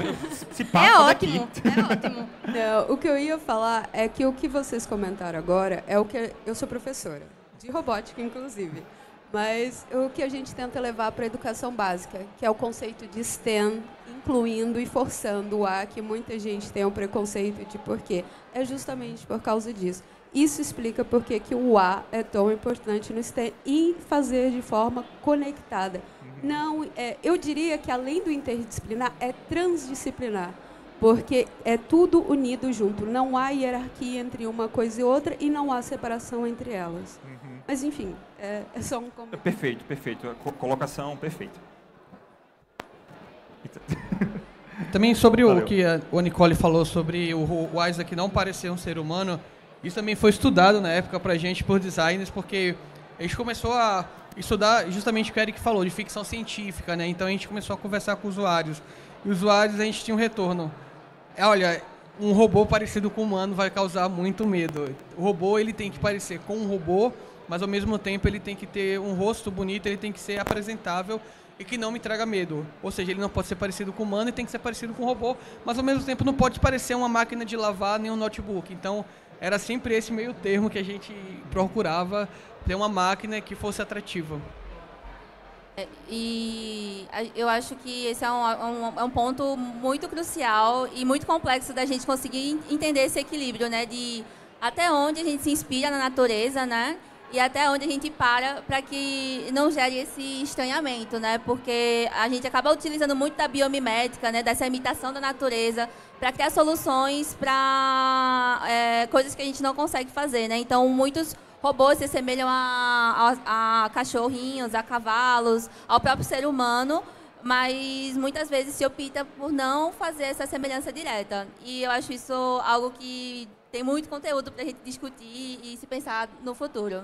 S1: se passa
S2: é ótimo, daqui. É ótimo.
S5: Não, o que eu ia falar é que o que vocês comentaram agora é o que eu sou professora de robótica, inclusive. Mas o que a gente tenta levar para a educação básica, que é o conceito de STEM em incluindo e forçando o A, que muita gente tem um preconceito de por quê. É justamente por causa disso. Isso explica por que o A é tão importante no STEM e fazer de forma conectada. Não, é, eu diria que além do interdisciplinar, é transdisciplinar, porque é tudo unido junto. Não há hierarquia entre uma coisa e outra e não há separação entre elas. Mas, enfim, é, é só um comentário.
S1: Perfeito, perfeito. Co- Colocação perfeita.
S3: Também sobre o
S1: Valeu.
S3: que a, o Nicole falou sobre o, o Isaac não parecer um ser humano, isso também foi estudado na época pra gente por designers, porque a gente começou a estudar justamente o que o Eric falou, de ficção científica, né? Então a gente começou a conversar com usuários. E usuários a gente tinha um retorno. É, olha, um robô parecido com um humano vai causar muito medo. O robô ele tem que parecer com um robô, mas ao mesmo tempo ele tem que ter um rosto bonito, ele tem que ser apresentável e que não me traga medo. Ou seja, ele não pode ser parecido com humano e tem que ser parecido com robô, mas ao mesmo tempo não pode parecer uma máquina de lavar nem um notebook. Então era sempre esse meio termo que a gente procurava ter uma máquina que fosse atrativa.
S4: É, E eu acho que esse é um, um- é um ponto muito crucial e muito complexo da gente conseguir en- entender esse equilíbrio, né? De até onde a gente se inspira na natureza, né? E até onde a gente para para que não gere esse estranhamento, né? Porque a gente acaba utilizando muito da biomimética, né? Dessa imitação da natureza para criar soluções para é, coisas que a gente não consegue fazer, né? Então, muitos robôs se assemelham a, a, a cachorrinhos, a cavalos, ao próprio ser humano, mas muitas vezes se opta por não fazer essa semelhança direta. E eu acho isso algo que tem muito conteúdo para a gente discutir e se pensar no futuro.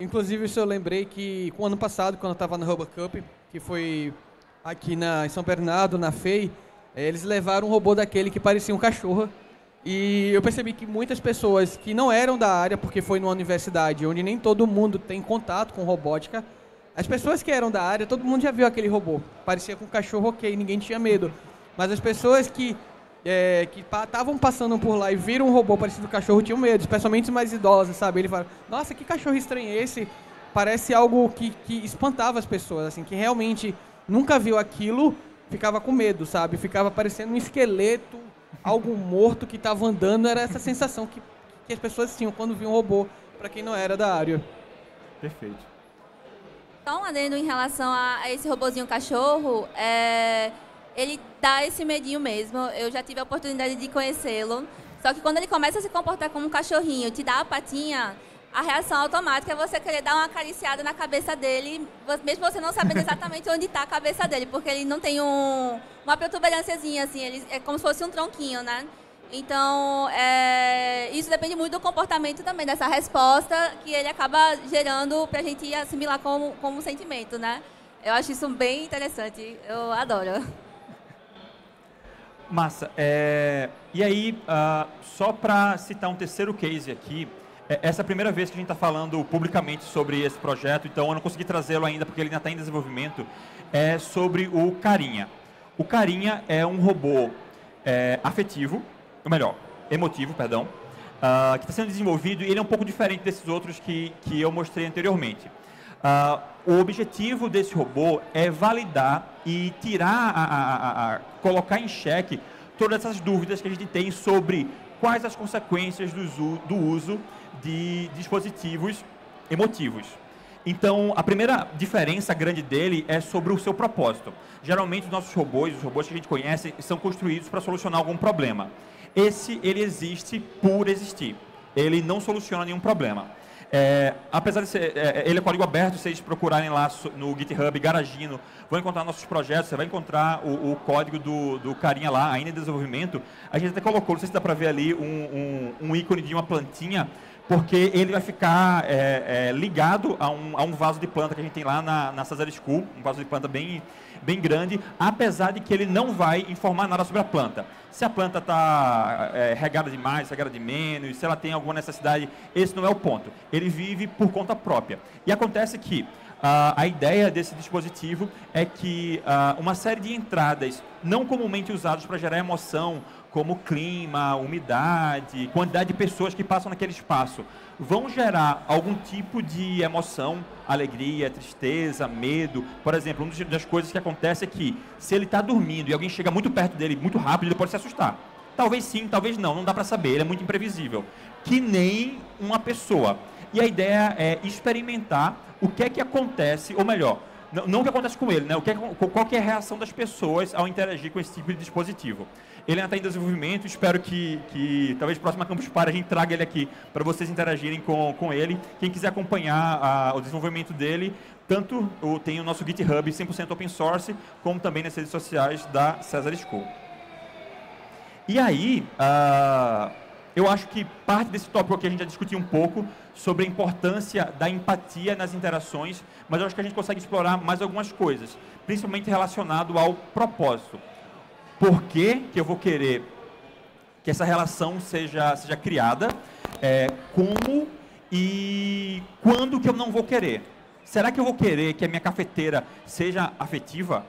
S3: Inclusive, eu lembrei que o ano passado, quando eu estava no Robot Cup, que foi aqui na, em São Bernardo, na FEI, eh, eles levaram um robô daquele que parecia um cachorro. E eu percebi que muitas pessoas que não eram da área, porque foi numa universidade onde nem todo mundo tem contato com robótica, as pessoas que eram da área, todo mundo já viu aquele robô. Parecia com um cachorro, ok, ninguém tinha medo. Mas as pessoas que é, que estavam passando por lá e viram um robô parecido com cachorro tinham medo, especialmente os mais idosos, sabe? Ele fala, nossa, que cachorro estranho é esse? Parece algo que, que espantava as pessoas, assim, que realmente nunca viu aquilo, ficava com medo, sabe? Ficava parecendo um esqueleto, algo morto que estava andando, era essa sensação que, que as pessoas tinham quando viam um robô, para quem não era da área.
S1: Perfeito.
S4: Só um adendo em relação a, a esse robozinho cachorro, é, ele dá esse medinho mesmo. Eu já tive a oportunidade de conhecê-lo. Só que quando ele começa a se comportar como um cachorrinho, te dá a patinha, a reação automática é você querer dar uma acariciada na cabeça dele, mesmo você não sabendo exatamente onde está a cabeça dele, porque ele não tem um, uma protuberânciazinha, assim, ele, é como se fosse um tronquinho, né? Então, é, isso depende muito do comportamento também, dessa resposta que ele acaba gerando para a gente assimilar como, como sentimento, né? Eu acho isso bem interessante, eu adoro.
S1: Massa. É, e aí, ah, só para citar um terceiro case aqui, é, essa é a primeira vez que a gente está falando publicamente sobre esse projeto, então eu não consegui trazê-lo ainda porque ele ainda está em desenvolvimento, é sobre o Carinha. O Carinha é um robô é, afetivo, ou melhor, emotivo, perdão, ah, que está sendo desenvolvido e ele é um pouco diferente desses outros que, que eu mostrei anteriormente. Ah, o objetivo desse robô é validar e tirar, a, a- a- colocar em xeque todas essas dúvidas que a gente tem sobre quais as consequências do do uso de dispositivos emotivos. Então, a primeira diferença grande dele é sobre o seu propósito. Geralmente, os nossos robôs, os robôs que a gente conhece, são construídos para solucionar algum problema. Esse, ele existe por existir. Ele não soluciona nenhum problema. É, apesar de ser, é, ele é código aberto, vocês procurarem lá no GitHub, Garagino, vão encontrar nossos projetos, você vai encontrar o, o código do, do carinha lá, ainda em desenvolvimento. A gente até colocou, não sei se dá para ver ali, um, um, um ícone de uma plantinha, porque ele vai ficar é, é, ligado a um, a um vaso de planta que a gente tem lá na, na Cesar School, um vaso de planta bem, bem grande, apesar de que ele não vai informar nada sobre a planta. Se a planta está regada demais, regada de menos, se ela tem alguma necessidade, esse não é o ponto. Ele vive por conta própria. E acontece que ah, a ideia desse dispositivo é que ah, uma série de entradas não comumente usadas para gerar emoção, como clima, umidade, quantidade de pessoas que passam naquele espaço, vão gerar algum tipo de emoção, alegria, tristeza, medo. Por exemplo, uma das coisas que acontece é que se ele está dormindo e alguém chega muito perto dele, muito rápido, ele pode se assustar. Talvez sim, talvez não, não dá para saber, ele é muito imprevisível. Que nem uma pessoa. E a ideia é experimentar o que é que acontece, ou melhor, não, não o que acontece com ele, né? O que é, qual que é a reação das pessoas ao interagir com esse tipo de dispositivo. Ele ainda está em desenvolvimento, espero que, que talvez próxima Campus Party a gente traga ele aqui para vocês interagirem com, com ele. Quem quiser acompanhar a, o desenvolvimento dele, tanto o, tem o nosso GitHub 100% open source, como também nas redes sociais da Cesar School. E aí, uh, eu acho que parte desse tópico aqui a gente já discutiu um pouco sobre a importância da empatia nas interações, mas eu acho que a gente consegue explorar mais algumas coisas, principalmente relacionado ao propósito. Por que, que eu vou querer que essa relação seja, seja criada? É, como e quando que eu não vou querer? Será que eu vou querer que a minha cafeteira seja afetiva?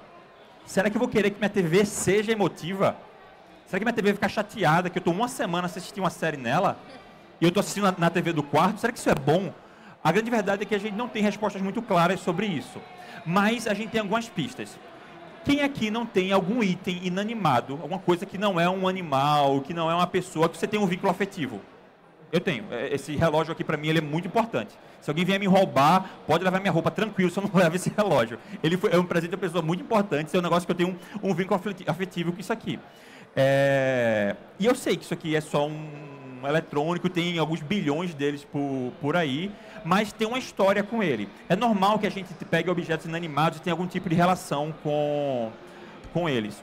S1: Será que eu vou querer que minha TV seja emotiva? Será que minha TV vai ficar chateada que eu estou uma semana assistindo uma série nela e eu estou assistindo na, na TV do quarto? Será que isso é bom? A grande verdade é que a gente não tem respostas muito claras sobre isso. Mas a gente tem algumas pistas. Quem aqui não tem algum item inanimado, alguma coisa que não é um animal, que não é uma pessoa, que você tem um vínculo afetivo? Eu tenho. É, esse relógio aqui para mim ele é muito importante. Se alguém vier me roubar, pode levar minha roupa tranquilo, se eu não levo esse relógio. Ele foi, é um presente de uma pessoa muito importante, é um negócio que eu tenho um, um vínculo afetivo com isso aqui. É, e eu sei que isso aqui é só um eletrônico, tem alguns bilhões deles por, por aí, mas tem uma história com ele. É normal que a gente pegue objetos inanimados e tenha algum tipo de relação com, com eles.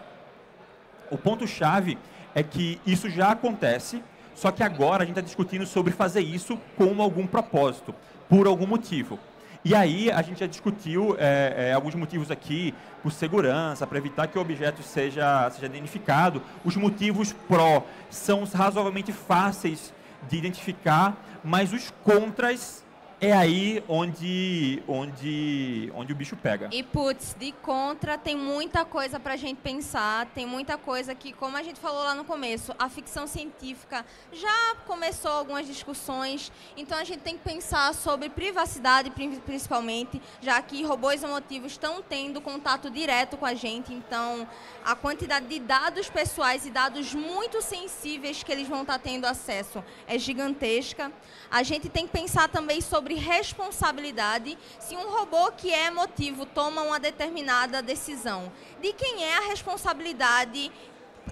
S1: O ponto-chave é que isso já acontece, só que agora a gente está discutindo sobre fazer isso com algum propósito, por algum motivo. E aí a gente já discutiu é, é, alguns motivos aqui, por segurança, para evitar que o objeto seja, seja identificado. Os motivos pró são razoavelmente fáceis de identificar, mas os contras é aí onde, onde, onde o bicho pega.
S2: E, putz, de contra tem muita coisa para a gente pensar, tem muita coisa que, como a gente falou lá no começo, a ficção científica já começou algumas discussões, então a gente tem que pensar sobre privacidade, principalmente, já que robôs emotivos estão tendo contato direto com a gente, então a quantidade de dados pessoais e dados muito sensíveis que eles vão estar tendo acesso é gigantesca. A gente tem que pensar também sobre responsabilidade. Se um robô que é emotivo toma uma determinada decisão, de quem é a responsabilidade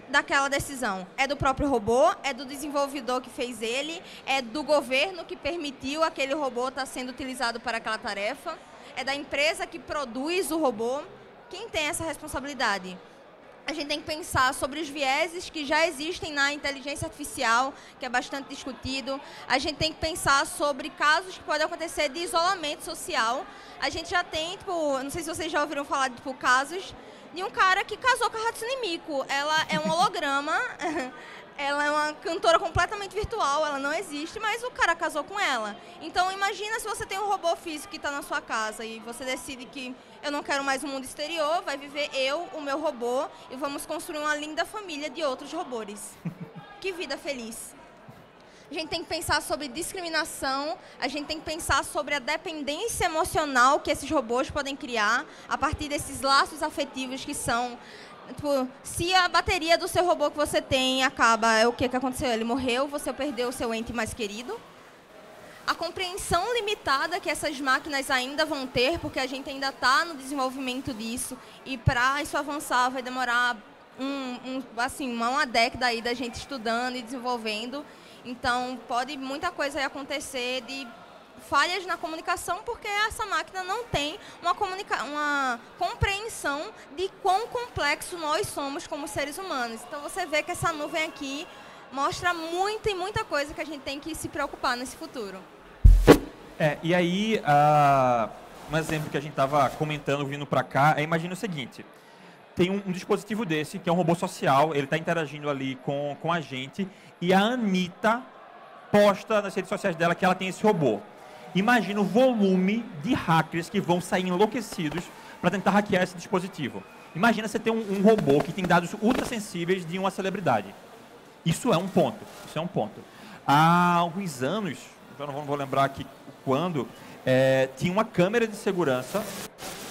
S2: daquela decisão? É do próprio robô? É do desenvolvedor que fez ele? É do governo que permitiu aquele robô estar sendo utilizado para aquela tarefa? É da empresa que produz o robô? Quem tem essa responsabilidade? A gente tem que pensar sobre os vieses que já existem na inteligência artificial, que é bastante discutido. A gente tem que pensar sobre casos que podem acontecer de isolamento social. A gente já tem, tipo, não sei se vocês já ouviram falar de tipo, casos de um cara que casou com a Hatsune Miku. Ela é um holograma ela é uma cantora completamente virtual, ela não existe, mas o cara casou com ela. Então imagina se você tem um robô físico que está na sua casa e você decide que eu não quero mais um mundo exterior, vai viver eu, o meu robô, e vamos construir uma linda família de outros robôs. que vida feliz. A gente tem que pensar sobre discriminação, a gente tem que pensar sobre a dependência emocional que esses robôs podem criar a partir desses laços afetivos que são Tipo, se a bateria do seu robô que você tem acaba, é o que, que aconteceu? Ele morreu, você perdeu o seu ente mais querido. A compreensão limitada que essas máquinas ainda vão ter, porque a gente ainda está no desenvolvimento disso, e para isso avançar vai demorar um, um, assim, uma, uma década aí da gente estudando e desenvolvendo. Então, pode muita coisa acontecer de falhas na comunicação porque essa máquina não tem uma, comunica uma compreensão de quão complexo nós somos como seres humanos. Então você vê que essa nuvem aqui mostra muita e muita coisa que a gente tem que se preocupar nesse futuro.
S1: É, e aí, uh, um exemplo que a gente estava comentando vindo para cá, é imagina o seguinte, tem um, um, dispositivo desse, que é um robô social, ele está interagindo ali com, com a gente, e a Anitta posta nas redes sociais dela que ela tem esse robô. Imagina o volume de hackers que vão sair enlouquecidos para tentar hackear esse dispositivo. Imagina você ter um, um robô que tem dados ultra sensíveis de uma celebridade. Isso é um ponto. Isso é um ponto. Há alguns anos, eu não vou lembrar aqui quando, é, tinha uma câmera de segurança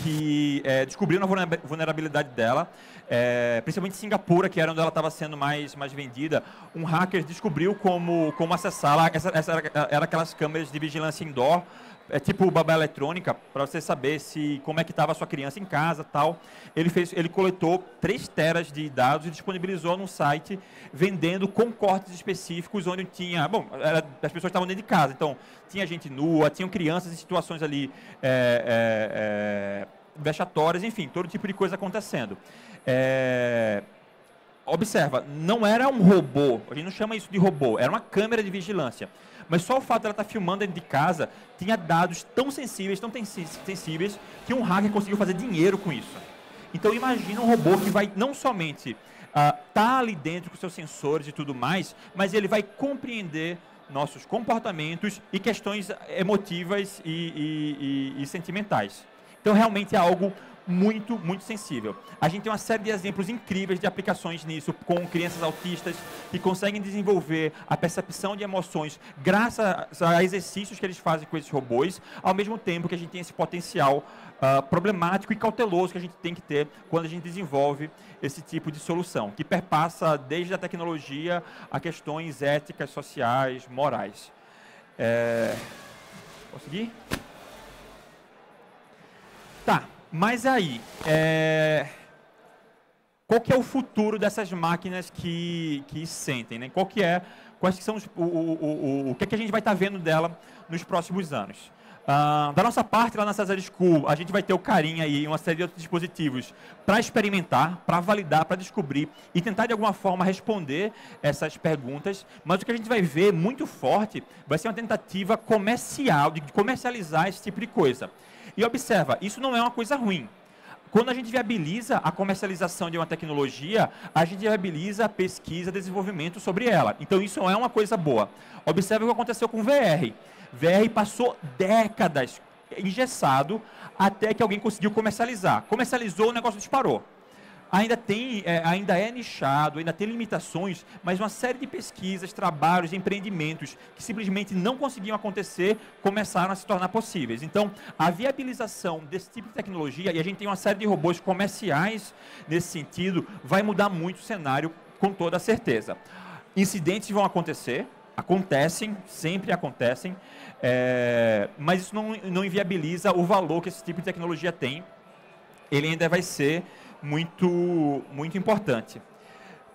S1: que é, descobriram a vulnerabilidade dela, é, principalmente Singapura, que era onde ela estava sendo mais, mais vendida. Um hacker descobriu como, como acessá-la. Essa, essa era, era aquelas câmeras de vigilância indoor é tipo babá eletrônica para você saber se como é que estava a sua criança em casa tal. Ele fez ele coletou 3 teras de dados e disponibilizou no site vendendo com cortes específicos onde tinha bom era, as pessoas estavam dentro de casa. Então tinha gente nua tinham crianças em situações ali é, é, é, vexatórias enfim todo tipo de coisa acontecendo. É, observa não era um robô. A gente não chama isso de robô era uma câmera de vigilância mas só o fato de ela estar tá filmando dentro de casa tinha dados tão sensíveis, tão sensíveis, que um hacker conseguiu fazer dinheiro com isso. Então imagina um robô que vai não somente estar uh, tá ali dentro com seus sensores e tudo mais, mas ele vai compreender nossos comportamentos e questões emotivas e, e, e, e sentimentais. Então realmente é algo muito, muito sensível. A gente tem uma série de exemplos incríveis de aplicações nisso, com crianças autistas que conseguem desenvolver a percepção de emoções graças a exercícios que eles fazem com esses robôs, ao mesmo tempo que a gente tem esse potencial uh, problemático e cauteloso que a gente tem que ter quando a gente desenvolve esse tipo de solução, que perpassa desde a tecnologia a questões éticas, sociais, morais. É... Consegui? Tá. Mas aí, é... qual que é o futuro dessas máquinas que, que sentem? Né? Qual que é, quais que são os, o, o, o, o que, é que a gente vai estar tá vendo dela nos próximos anos? Uh, da nossa parte, lá na Cesar School, a gente vai ter o carinho aí uma série de outros dispositivos para experimentar, para validar, para descobrir e tentar de alguma forma responder essas perguntas. Mas o que a gente vai ver muito forte vai ser uma tentativa comercial, de comercializar esse tipo de coisa. E observa, isso não é uma coisa ruim. Quando a gente viabiliza a comercialização de uma tecnologia, a gente viabiliza a pesquisa, desenvolvimento sobre ela. Então isso é uma coisa boa. Observe o que aconteceu com VR. VR passou décadas engessado até que alguém conseguiu comercializar. Comercializou, o negócio disparou ainda tem, é, ainda é nichado, ainda tem limitações, mas uma série de pesquisas, trabalhos, empreendimentos que simplesmente não conseguiam acontecer começaram a se tornar possíveis. Então, a viabilização desse tipo de tecnologia, e a gente tem uma série de robôs comerciais nesse sentido, vai mudar muito o cenário com toda certeza. Incidentes vão acontecer, acontecem, sempre acontecem, é, mas isso não, não inviabiliza o valor que esse tipo de tecnologia tem. Ele ainda vai ser muito, muito importante.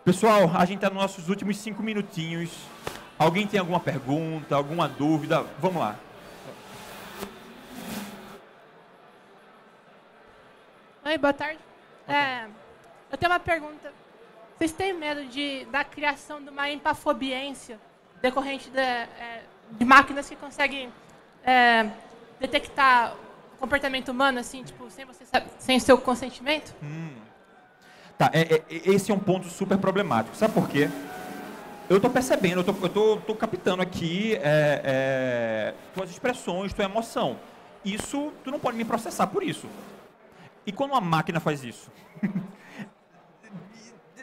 S1: Pessoal, a gente está nos nossos últimos cinco minutinhos. Alguém tem alguma pergunta, alguma dúvida? Vamos lá.
S8: Oi, boa tarde. É, eu tenho uma pergunta. Vocês têm medo de, da criação de uma empafobiência decorrente de, é, de máquinas que conseguem é, detectar comportamento humano, assim, tipo, sem você sem o seu consentimento? Hum.
S1: Tá, é, é, esse é um ponto super problemático. Sabe por quê? Eu estou percebendo, eu tô, tô, tô captando aqui é, é, tuas expressões, tua emoção. Isso, tu não pode me processar por isso. E quando uma máquina faz isso?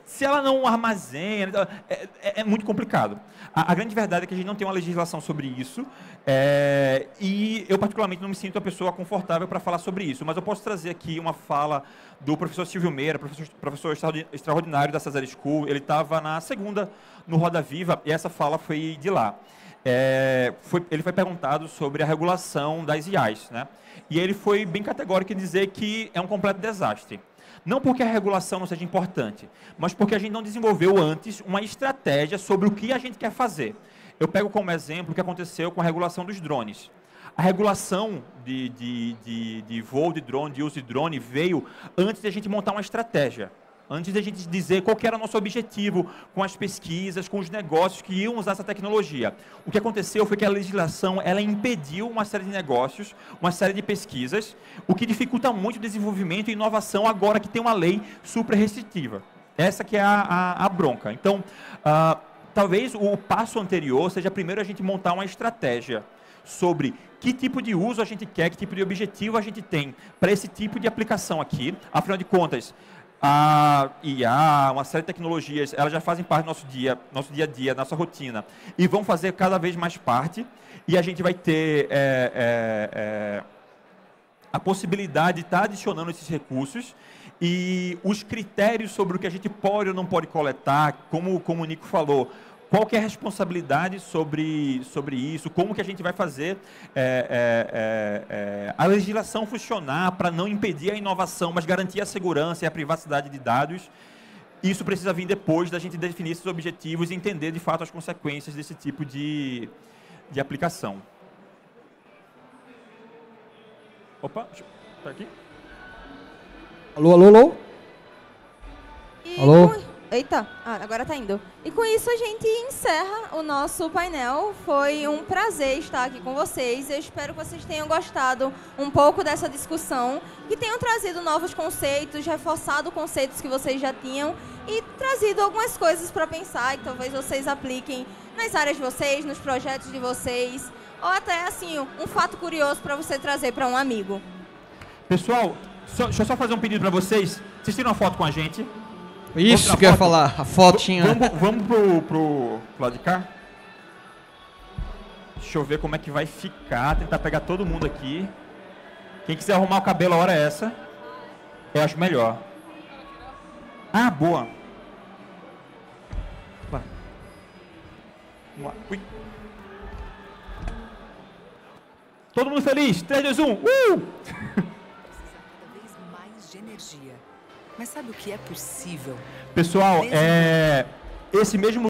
S1: se ela não armazena, então, é, é, é muito complicado. A, a, grande verdade é que a gente não tem uma legislação sobre isso, é, e eu particularmente não me sinto a pessoa confortável para falar sobre isso, mas eu posso trazer aqui uma fala do professor Silvio Meira, professor, professor extraordinário da Cesar School, ele estava na segunda no Roda Viva, e essa fala foi de lá. É, foi, ele foi perguntado sobre a regulação das IAs, né? E ele foi bem categórico em dizer que é um completo desastre. Não porque a regulação não seja importante, mas porque a gente não desenvolveu antes uma estratégia sobre o que a gente quer fazer. Eu pego como exemplo o que aconteceu com a regulação dos drones. A regulação de, de, de, de voo de drone, de uso de drone, veio antes de a gente montar uma estratégia antes de a gente dizer qual era o nosso objetivo com as pesquisas, com os negócios que iam usar essa tecnologia. O que aconteceu foi que a legislação ela impediu uma série de negócios, uma série de pesquisas, o que dificulta muito o desenvolvimento e inovação agora que tem uma lei super restritiva. Essa que é a, a, a bronca. Então, uh, talvez o passo anterior seja primeiro a gente montar uma estratégia sobre que tipo de uso a gente quer, que tipo de objetivo a gente tem para esse tipo de aplicação aqui. Afinal de contas, a IA, uma série de tecnologias, elas já fazem parte do nosso dia, nosso dia a dia, nossa rotina, e vão fazer cada vez mais parte, e a gente vai ter é, é, é, a possibilidade de estar adicionando esses recursos, e os critérios sobre o que a gente pode ou não pode coletar, como, como o Nico falou, qual que é a responsabilidade sobre, sobre isso, como que a gente vai fazer é, é, é, é a legislação funcionar para não impedir a inovação, mas garantir a segurança e a privacidade de dados. Isso precisa vir depois da gente definir esses objetivos e entender de fato as consequências desse tipo de, de aplicação. Opa, deixa eu... Tá aqui?
S3: Alô, alô, alô?
S2: E
S3: Alô?
S2: Eita, ah, agora tá indo. E com isso a gente encerra o nosso painel. Foi um prazer estar aqui com vocês. Eu espero que vocês tenham gostado um pouco dessa discussão, que tenham trazido novos conceitos, reforçado conceitos que vocês já tinham e trazido algumas coisas para pensar e talvez vocês apliquem nas áreas de vocês, nos projetos de vocês, ou até assim, um fato curioso para você trazer para um amigo.
S1: Pessoal, só- deixa eu só fazer um pedido para vocês. Vocês tiram uma foto com a gente?
S3: Isso que eu ia falar, a fotinha.
S1: Vamos, vamos pro, pro, pro lado de cá? Deixa eu ver como é que vai ficar. Tentar pegar todo mundo aqui. Quem quiser arrumar o cabelo, a hora é essa. Eu acho melhor. Ah, boa. Opa. Vamos lá. Ui. Todo mundo feliz? 3, 2, 1. Uh!
S9: Mas sabe o que é possível?
S1: Pessoal, é, esse mesmo